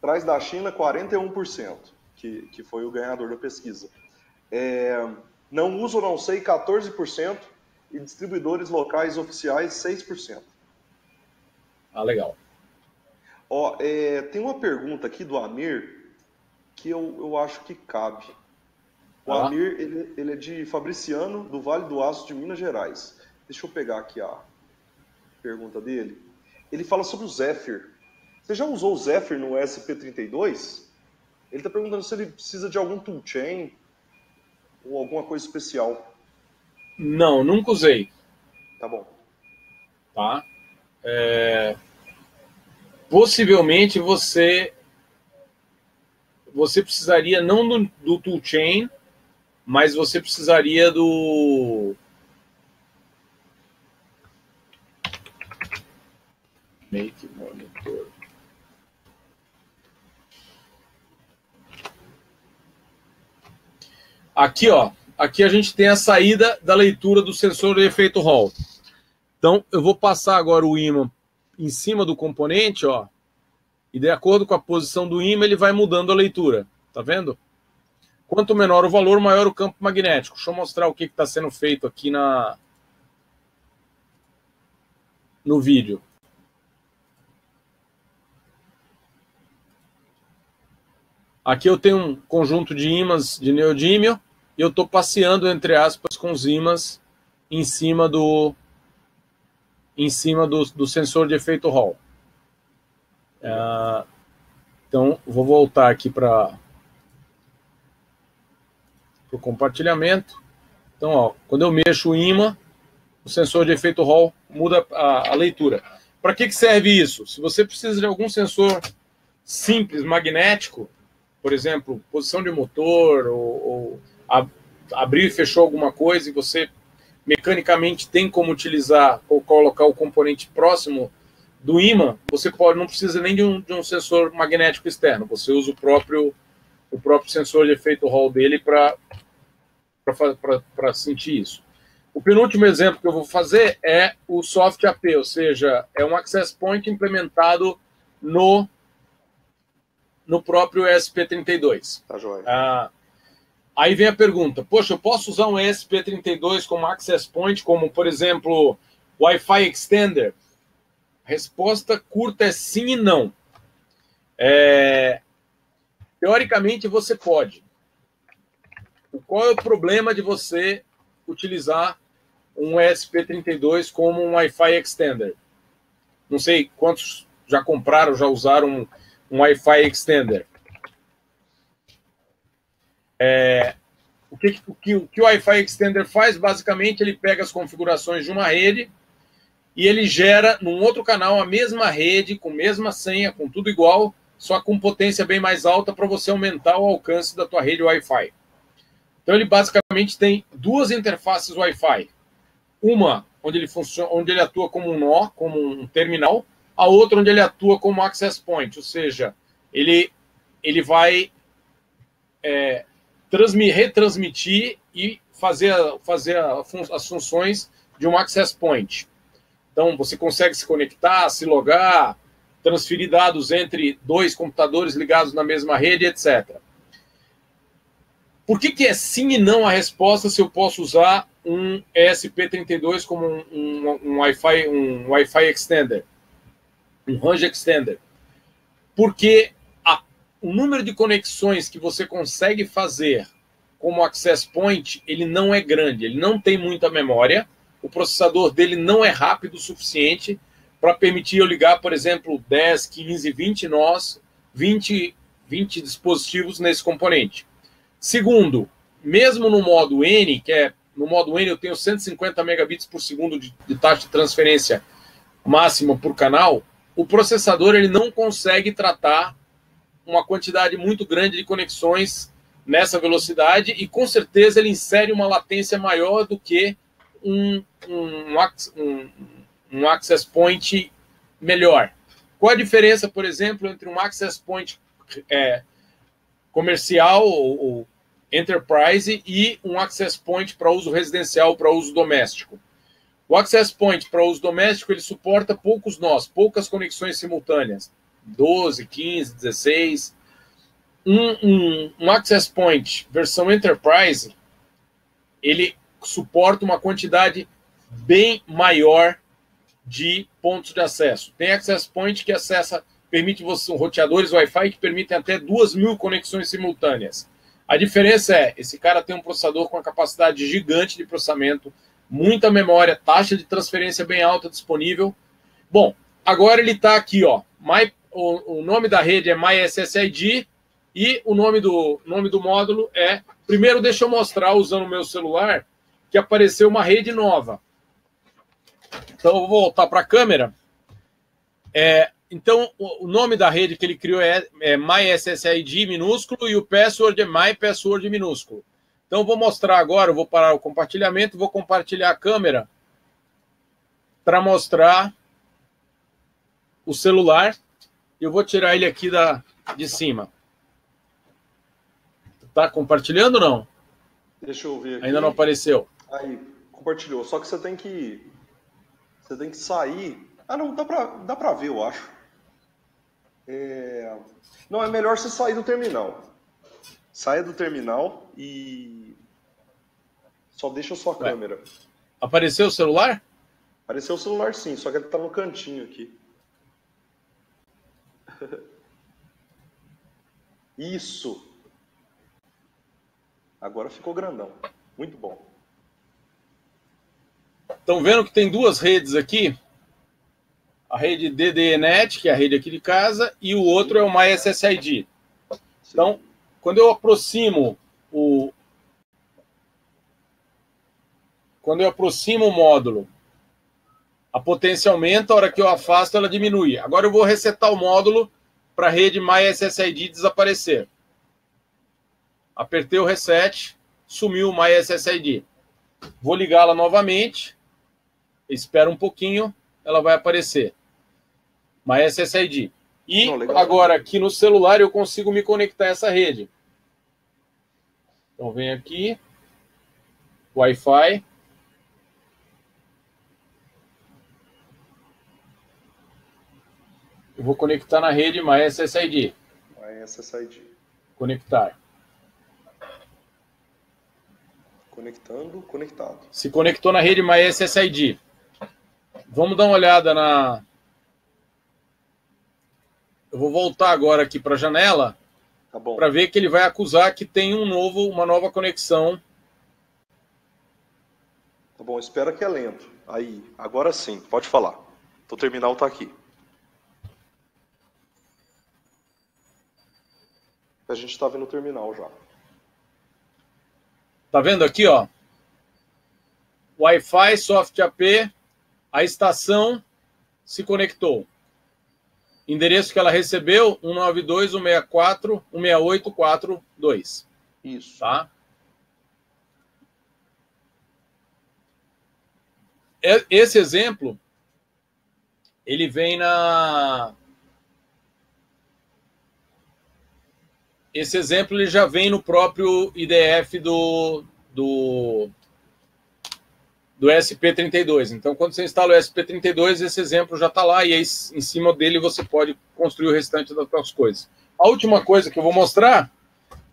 Traz da China, 41%, que, que foi o ganhador da pesquisa. É, não uso, não sei, 14% e distribuidores locais oficiais 6%. Ah, legal. Ó, é, tem uma pergunta aqui do Amir que eu, eu acho que cabe. O ah. Amir, ele, ele é de Fabriciano, do Vale do Aço de Minas Gerais. Deixa eu pegar aqui a pergunta dele. Ele fala sobre o Zephyr. Você já usou o Zephyr no SP32? Ele está perguntando se ele precisa de algum toolchain ou alguma coisa especial. Não, nunca usei. Tá bom. Tá? É... Possivelmente você você precisaria não do, do toolchain, mas você precisaria do make monitor. Aqui, ó, aqui a gente tem a saída da leitura do sensor de efeito Hall. Então, eu vou passar agora o ímã em cima do componente, ó, e de acordo com a posição do ímã, ele vai mudando a leitura. Tá vendo? Quanto menor o valor, maior o campo magnético. Deixa eu mostrar o que está sendo feito aqui na. no vídeo. Aqui eu tenho um conjunto de ímãs de neodímio e eu estou passeando, entre aspas, com os ímãs em cima do em cima do, do sensor de efeito Hall. Uh, então, vou voltar aqui para o compartilhamento. Então, ó, quando eu mexo o imã, o sensor de efeito Hall muda a, a leitura. Para que, que serve isso? Se você precisa de algum sensor simples, magnético, por exemplo, posição de motor, ou, ou a, abrir e fechou alguma coisa e você mecanicamente tem como utilizar ou colocar o componente próximo do imã, você pode não precisa nem de um, de um sensor magnético externo, você usa o próprio o próprio sensor de efeito Hall dele para sentir isso. O penúltimo exemplo que eu vou fazer é o soft AP, ou seja, é um access point implementado no no próprio ESP32. Tá joia. Ah, aí vem a pergunta: poxa, eu posso usar um ESP32 como access point, como por exemplo Wi-Fi extender? Resposta curta é sim e não. É... Teoricamente você pode. Qual é o problema de você utilizar um ESP32 como um Wi-Fi extender? Não sei quantos já compraram, já usaram um um Wi-Fi extender. É, o, que, o, que, o que o Wi-Fi extender faz? Basicamente, ele pega as configurações de uma rede e ele gera num outro canal a mesma rede, com mesma senha, com tudo igual, só com potência bem mais alta para você aumentar o alcance da tua rede Wi-Fi. Então ele basicamente tem duas interfaces Wi-Fi. Uma onde ele funciona, onde ele atua como um nó, como um terminal, a outra onde ele atua como access point, ou seja, ele, ele vai é, retransmitir e fazer, fazer as funções de um access point. Então, você consegue se conectar, se logar, transferir dados entre dois computadores ligados na mesma rede, etc. Por que, que é sim e não a resposta se eu posso usar um ESP32 como um, um, um Wi-Fi um Wi extender? um range extender, porque o número de conexões que você consegue fazer como access point, ele não é grande, ele não tem muita memória, o processador dele não é rápido o suficiente para permitir eu ligar, por exemplo, 10, 15, 20 nós, 20, 20 dispositivos nesse componente. Segundo, mesmo no modo N, que é no modo N eu tenho 150 megabits por segundo de, de taxa de transferência máxima por canal, o processador ele não consegue tratar uma quantidade muito grande de conexões nessa velocidade e com certeza ele insere uma latência maior do que um, um, um, um access point melhor. Qual a diferença, por exemplo, entre um access point é, comercial ou, ou enterprise e um access point para uso residencial, para uso doméstico? O Access Point para uso doméstico ele suporta poucos nós, poucas conexões simultâneas, 12, 15, 16. Um, um, um Access Point versão Enterprise ele suporta uma quantidade bem maior de pontos de acesso. Tem Access Point que acessa, permite você, roteadores Wi-Fi que permitem até duas mil conexões simultâneas. A diferença é, esse cara tem um processador com uma capacidade gigante de processamento, muita memória, taxa de transferência bem alta disponível. Bom, agora ele está aqui, ó. My, o, o, nome da rede é MySSID e o nome do, nome do módulo é. Primeiro, deixa eu mostrar usando o meu celular que apareceu uma rede nova. Então, eu vou voltar para a câmera. É, então, o, nome da rede que ele criou é, é MySSID minúsculo e o password é MyPassword minúsculo. Então, vou mostrar agora, vou parar o compartilhamento, vou compartilhar a câmera para mostrar o celular. Eu vou tirar ele aqui da, de cima. Tá compartilhando ou não? Deixa eu ver aqui. Ainda não apareceu. Aí, compartilhou. Só que você tem que. Você tem que sair. Ah, não, dá pra, dá pra ver, eu acho. É... Não, é melhor você sair do terminal. Saia do terminal e só deixa a sua Ué. câmera. Apareceu o celular? Apareceu o celular sim, só que ele está no cantinho aqui. [LAUGHS] Isso. Agora ficou grandão. Muito bom. Estão vendo que tem duas redes aqui? A rede DDNet, que é a rede aqui de casa, e o outro é o MySSID. Então, quando eu aproximo o quando eu aproximo o módulo, a potência aumenta, a hora que eu afasto, ela diminui. Agora eu vou resetar o módulo para a rede MySSID desaparecer. Apertei o reset, sumiu o MySSID. Vou ligá-la novamente, espero um pouquinho, ela vai aparecer. MySSID. E Não, agora aqui no celular eu consigo me conectar a essa rede. Então vem aqui, Wi-Fi. Eu vou conectar na rede MySSID. MySSID. Conectar. Conectando, conectado. Se conectou na rede MySSID. Vamos dar uma olhada na. Eu vou voltar agora aqui para a janela tá para ver que ele vai acusar que tem um novo, uma nova conexão. Tá bom, espera que é lento. Aí, agora sim, pode falar. O terminal está aqui. A gente está vendo o terminal já. Tá vendo aqui, ó? Wi-Fi, soft AP, a estação se conectou. Endereço que ela recebeu, 192, 164, 16842. Isso. Tá? Esse exemplo, ele vem na, esse exemplo ele já vem no próprio IDF do, do, do SP32. Então, quando você instala o SP32, esse exemplo já está lá e aí, em cima dele você pode construir o restante das suas coisas. A última coisa que eu vou mostrar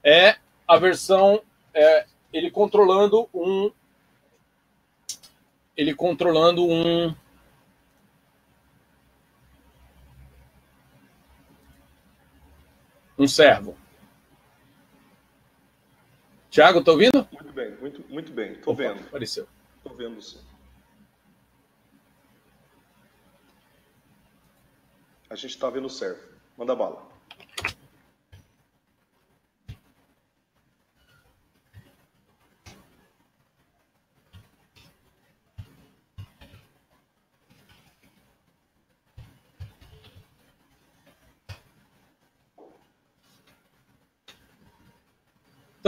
é a versão, é, ele controlando um, ele controlando um um servo. Tiago, tá ouvindo? Muito bem, muito, muito bem. Tô Opa, vendo. Apareceu. Tô vendo sim. A gente está vendo certo. Manda bala.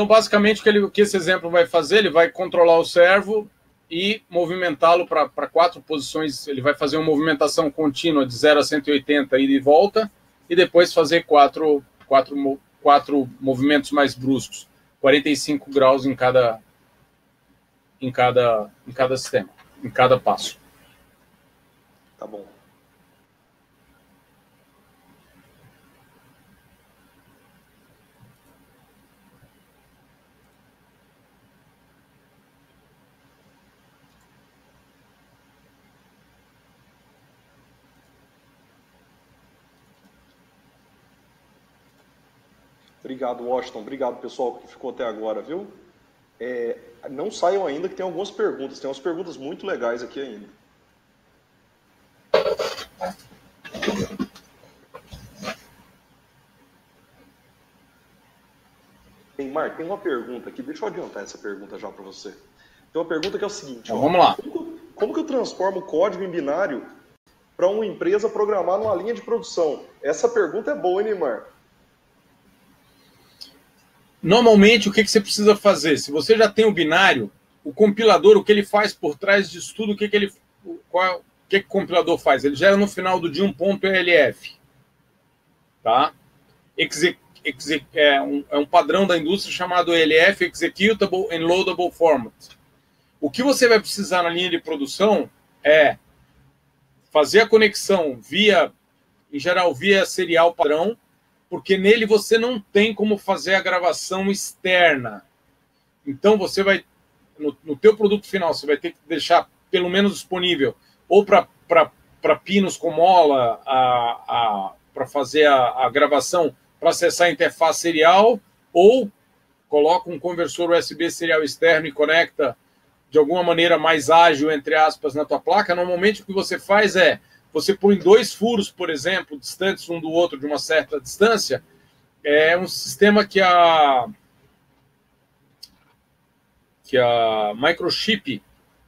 Então, basicamente, o que, que esse exemplo vai fazer, ele vai controlar o servo e movimentá-lo para quatro posições. Ele vai fazer uma movimentação contínua de 0 a 180 ida e volta, e depois fazer quatro, quatro, quatro movimentos mais bruscos, 45 graus em cada, em cada, em cada sistema, em cada passo. Tá bom. Obrigado, Washington. Obrigado, pessoal, que ficou até agora, viu? É, não saiam ainda, que tem algumas perguntas. Tem umas perguntas muito legais aqui ainda. Tem, Mark, tem uma pergunta aqui. Deixa eu adiantar essa pergunta já para você. Tem uma pergunta que é o seguinte: então, ó, vamos lá. Como, como, que eu transformo código em binário para uma empresa programar numa linha de produção? Essa pergunta é boa, hein, Neymar? Normalmente, o que, que você precisa fazer? Se você já tem o binário, o compilador, o que ele faz por trás disso tudo, o que, que ele. Qual, o que, que o compilador faz? Ele gera no final do dia um ponto ELF. Tá? Exe, exe, é, um, é um padrão da indústria chamado ELF Executable and Loadable Format. O que você vai precisar na linha de produção é fazer a conexão via, em geral, via serial padrão, porque nele você não tem como fazer a gravação externa. Então você vai no, no teu produto final você vai ter que deixar pelo menos disponível ou para pinos com mola, para fazer a, a gravação, para acessar a interface serial, ou coloca um conversor USB serial externo e conecta de alguma maneira mais ágil, entre aspas, na tua placa, normalmente o que você faz é você põe dois furos, por exemplo, distantes um do outro de uma certa distância, é um sistema que a que a Microchip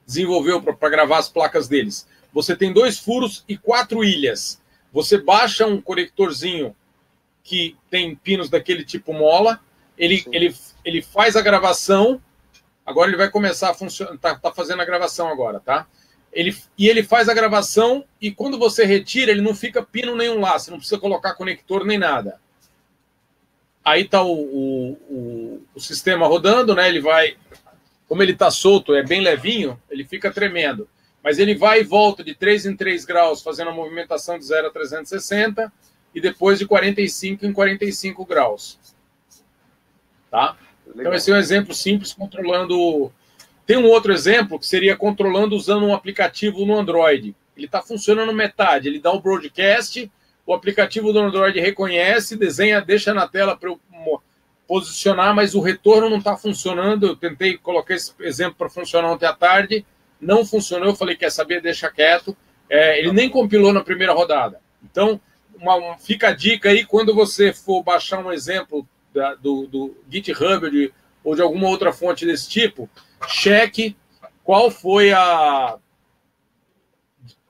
desenvolveu para gravar as placas deles. Você tem dois furos e quatro ilhas. Você baixa um conectorzinho que tem pinos daquele tipo mola, ele, ele, ele faz a gravação. Agora ele vai começar a funcionar. Tá, tá fazendo a gravação agora, tá? Ele, e ele faz a gravação e quando você retira, ele não fica pino nenhum lá. Você não precisa colocar conector nem nada. Aí tá o, o, o, o sistema rodando, né? Ele vai. Como ele tá solto, é bem levinho, ele fica tremendo. Mas ele vai e volta de 3 em 3 graus, fazendo a movimentação de 0 a 360 e depois de 45 em 45 graus. Tá? Legal. Então, esse é um exemplo simples controlando. Tem um outro exemplo que seria controlando usando um aplicativo no Android. Ele está funcionando metade. Ele dá o um broadcast, o aplicativo do Android reconhece, desenha, deixa na tela para eu posicionar, mas o retorno não está funcionando. Eu tentei colocar esse exemplo para funcionar ontem à tarde, não funcionou. Eu falei, quer saber, deixa quieto. É, ele nem compilou na primeira rodada. Então, uma, fica a dica aí quando você for baixar um exemplo da, do, do GitHub ou de, ou de alguma outra fonte desse tipo, cheque qual foi a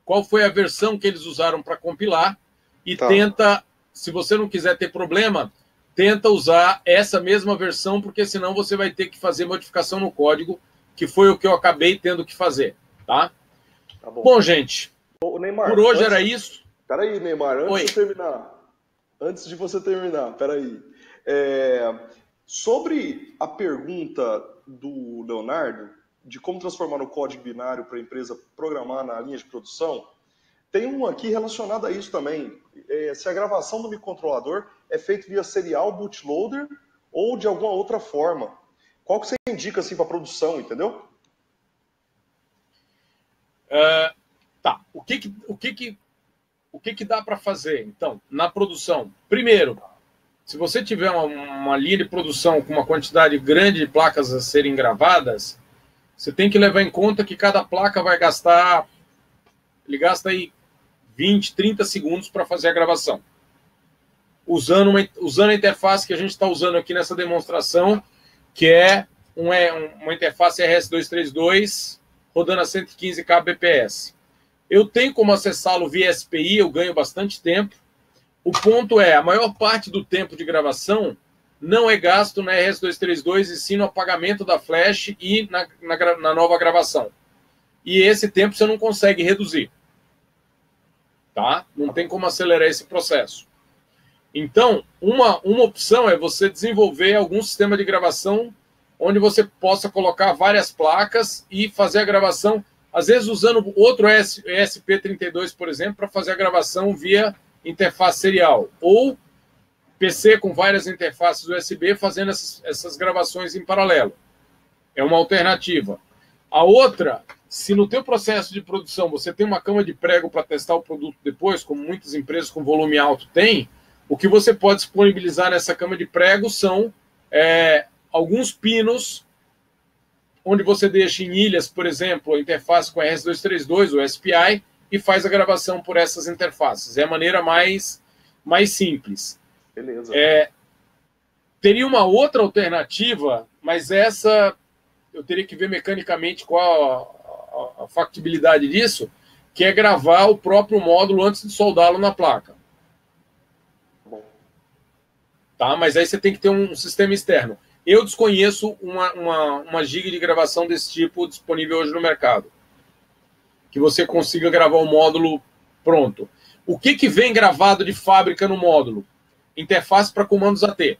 qual foi a versão que eles usaram para compilar e tá. tenta, se você não quiser ter problema, tenta usar essa mesma versão, porque senão você vai ter que fazer modificação no código, que foi o que eu acabei tendo que fazer, tá? tá bom. bom. gente, Neymar, por hoje antes, era isso. Peraí, Neymar, antes Oi. de terminar, antes de você terminar, peraí. É, sobre a pergunta do Leonardo de como transformar o código binário para a empresa programar na linha de produção, tem um aqui relacionado a isso também. É, se a gravação do microcontrolador é feita via serial bootloader ou de alguma outra forma. Qual que você indica assim, para produção, entendeu? Uh, tá. O que que, o que, que, o que, que dá para fazer, então, na produção? Primeiro, se você tiver uma, uma, linha de produção com uma quantidade grande de placas a serem gravadas, você tem que levar em conta que cada placa vai gastar, ele gasta aí 20, 30 segundos para fazer a gravação. Usando, uma, usando a interface que a gente está usando aqui nessa demonstração, que é uma, uma interface RS232 rodando a 115 kbps. Eu tenho como acessá-lo via SPI, eu ganho bastante tempo. O ponto é, a maior parte do tempo de gravação não é gasto na RS232 e sim no apagamento da flash e na, na, na nova gravação. E esse tempo você não consegue reduzir. Tá? Não tem como acelerar esse processo. Então, uma, uma opção é você desenvolver algum sistema de gravação onde você possa colocar várias placas e fazer a gravação, às vezes usando outro ESP32, por exemplo, para fazer a gravação via interface serial, ou PC com várias interfaces USB fazendo essas, essas gravações em paralelo. É uma alternativa. A outra, se no teu processo de produção você tem uma cama de prego para testar o produto depois, como muitas empresas com volume alto têm, o que você pode disponibilizar nessa cama de prego são é, alguns pinos, onde você deixa em ilhas, por exemplo, a interface com RS232 ou SPI, e faz a gravação por essas interfaces. É a maneira mais, mais simples. Beleza. É, teria uma outra alternativa, mas essa eu teria que ver mecanicamente qual a, a, a factibilidade disso, que é gravar o próprio módulo antes de soldá-lo na placa. Bom. Tá? Mas aí você tem que ter um sistema externo. Eu desconheço uma, uma, uma giga de gravação desse tipo disponível hoje no mercado que você consiga gravar o módulo pronto. O que, que vem gravado de fábrica no módulo? Interface para comandos AT.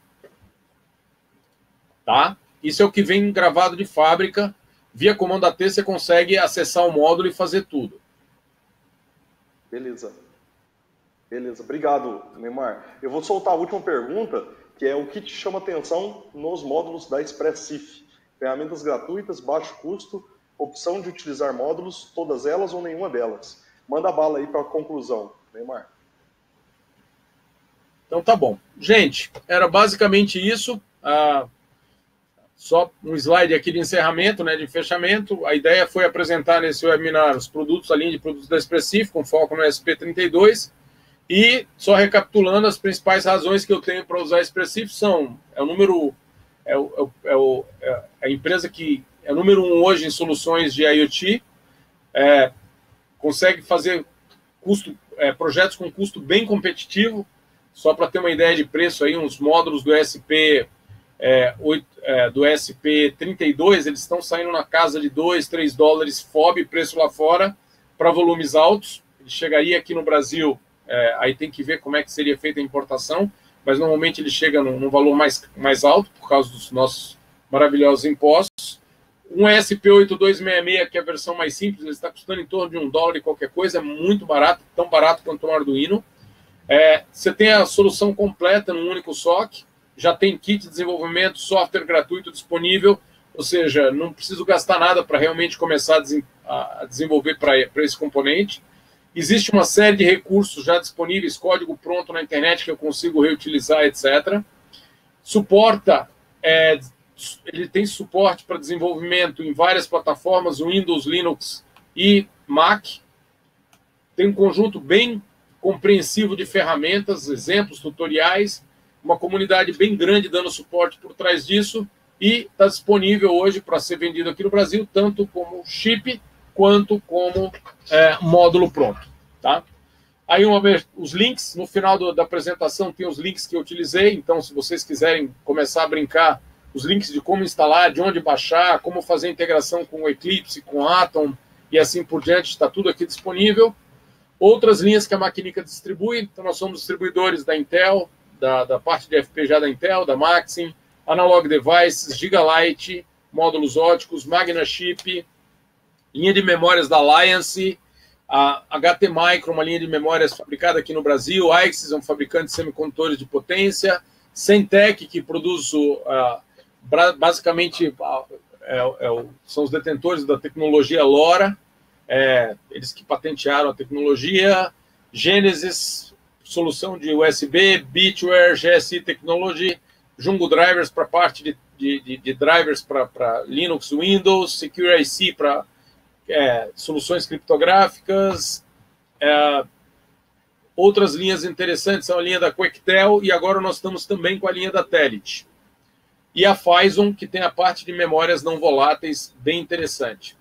Tá? Isso é o que vem gravado de fábrica. Via comando AT você consegue acessar o módulo e fazer tudo. Beleza. Beleza. Obrigado, Neymar. Eu vou soltar a última pergunta, que é o que te chama atenção nos módulos da Expressif. Ferramentas gratuitas, baixo custo, opção de utilizar módulos, todas elas ou nenhuma delas. Manda bala aí para a conclusão, Neymar. Então tá bom. Gente, era basicamente isso. Ah, só um slide aqui de encerramento, né, de fechamento. A ideia foi apresentar nesse webinar os produtos, a linha de produtos da Expressif, com foco no SP32. E só recapitulando, as principais razões que eu tenho para usar a Expressif são: é o número, é, o, é, o, é, é a empresa que é o número um hoje em soluções de IoT, é, consegue fazer custo, é, projetos com custo bem competitivo. Só para ter uma ideia de preço aí, uns módulos do SP é, 8, é, do SP 32, eles estão saindo na casa de 2, 3 dólares FOB, preço lá fora, para volumes altos. Ele chegaria aqui no Brasil, é, aí tem que ver como é que seria feita a importação, mas normalmente ele chega num, num valor mais, mais alto, por causa dos nossos maravilhosos impostos. Um SP8266, que é a versão mais simples, ele está custando em torno de um dólar e qualquer coisa, é muito barato, tão barato quanto o Arduino. É, você tem a solução completa num único SOC, já tem kit de desenvolvimento, software gratuito disponível, ou seja, não preciso gastar nada para realmente começar a desenvolver para esse componente. Existe uma série de recursos já disponíveis, código pronto na internet que eu consigo reutilizar, etc. Suporta, é, ele tem suporte para desenvolvimento em várias plataformas, Windows, Linux e Mac. Tem um conjunto bem compreensivo de ferramentas, exemplos, tutoriais uma comunidade bem grande dando suporte por trás disso e está disponível hoje para ser vendido aqui no Brasil, tanto como chip quanto como é, módulo pronto. Tá? Aí uma, os links, no final do, da apresentação tem os links que eu utilizei, então se vocês quiserem começar a brincar, os links de como instalar, de onde baixar, como fazer integração com o Eclipse, com o Atom e assim por diante, está tudo aqui disponível. Outras linhas que a Maquinica distribui, então nós somos distribuidores da Intel, da, da parte de FPGA da Intel, da Maxim, Analog Devices, Gigalight, módulos óticos, Magna Chip, linha de memórias da Alliance, a HT Micro, uma linha de memórias fabricada aqui no Brasil, Aixis é um fabricante de semicondutores de potência, Centec, que produz uh, basicamente é, é, são os detentores da tecnologia LoRa, é, eles que patentearam a tecnologia, Genesis, solução de USB, Bitware, GSI Technology, Jungo Drivers para parte de, de, de drivers para Linux, Windows, Secure IC para é, soluções criptográficas. É, outras linhas interessantes são a linha da Quectel e agora nós estamos também com a linha da Telit. E a Phison, que tem a parte de memórias não voláteis bem interessante.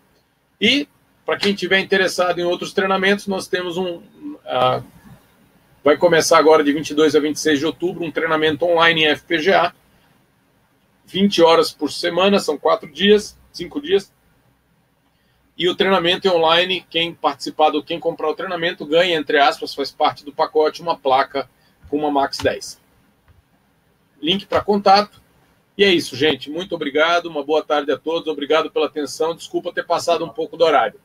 E, para quem tiver interessado em outros treinamentos, nós temos um. Uh, Vai começar agora de 22 a 26 de outubro um treinamento online em FPGA. 20 horas por semana, são quatro dias, cinco dias. E o treinamento é online. Quem participar do, quem comprar o treinamento ganha, entre aspas, faz parte do pacote, uma placa com uma Max 10. Link para contato. E é isso, gente. Muito obrigado. Uma boa tarde a todos. Obrigado pela atenção. Desculpa ter passado um pouco do horário.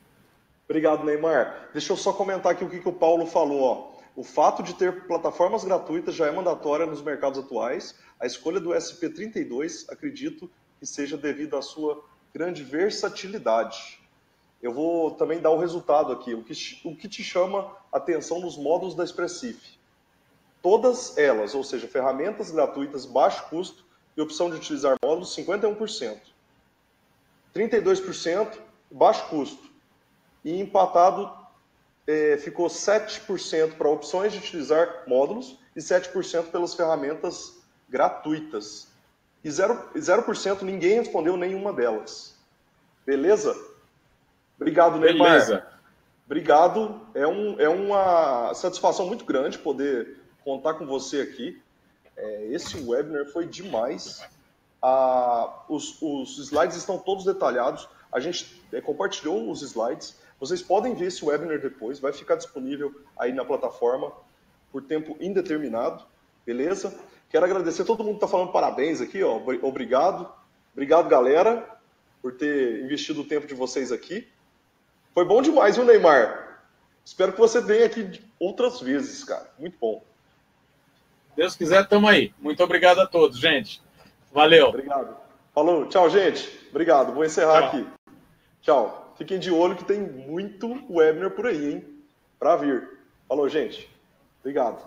Obrigado, Neymar. Deixa eu só comentar aqui o que, que o Paulo falou. Ó. O fato de ter plataformas gratuitas já é mandatória nos mercados atuais. A escolha do SP32, acredito que seja devido à sua grande versatilidade. Eu vou também dar o resultado aqui, o que, o que te chama atenção nos módulos da Expressif. Todas elas, ou seja, ferramentas gratuitas, baixo custo e opção de utilizar módulos, 51%. 32%, baixo custo. E empatado é, ficou 7% para opções de utilizar módulos e 7% pelas ferramentas gratuitas. E 0%, 0% ninguém respondeu nenhuma delas. Beleza? Obrigado, Neymar. Beleza. Obrigado. É, um, é uma satisfação muito grande poder contar com você aqui. É, esse webinar foi demais. Ah, os, os slides estão todos detalhados. A gente é, compartilhou os slides. Vocês podem ver esse webinar depois, vai ficar disponível aí na plataforma por tempo indeterminado, beleza? Quero agradecer todo mundo que está falando parabéns aqui, ó. Obrigado. Obrigado, galera, por ter investido o tempo de vocês aqui. Foi bom demais, viu, Neymar? Espero que você venha aqui outras vezes, cara. Muito bom. Deus quiser, estamos aí. Muito obrigado a todos, gente. Valeu. Obrigado. Falou. Tchau, gente. Obrigado. Vou encerrar Tchau. aqui. Tchau. Fiquem de olho que tem muito webinar por aí, hein? para vir. Falou, gente. Obrigado.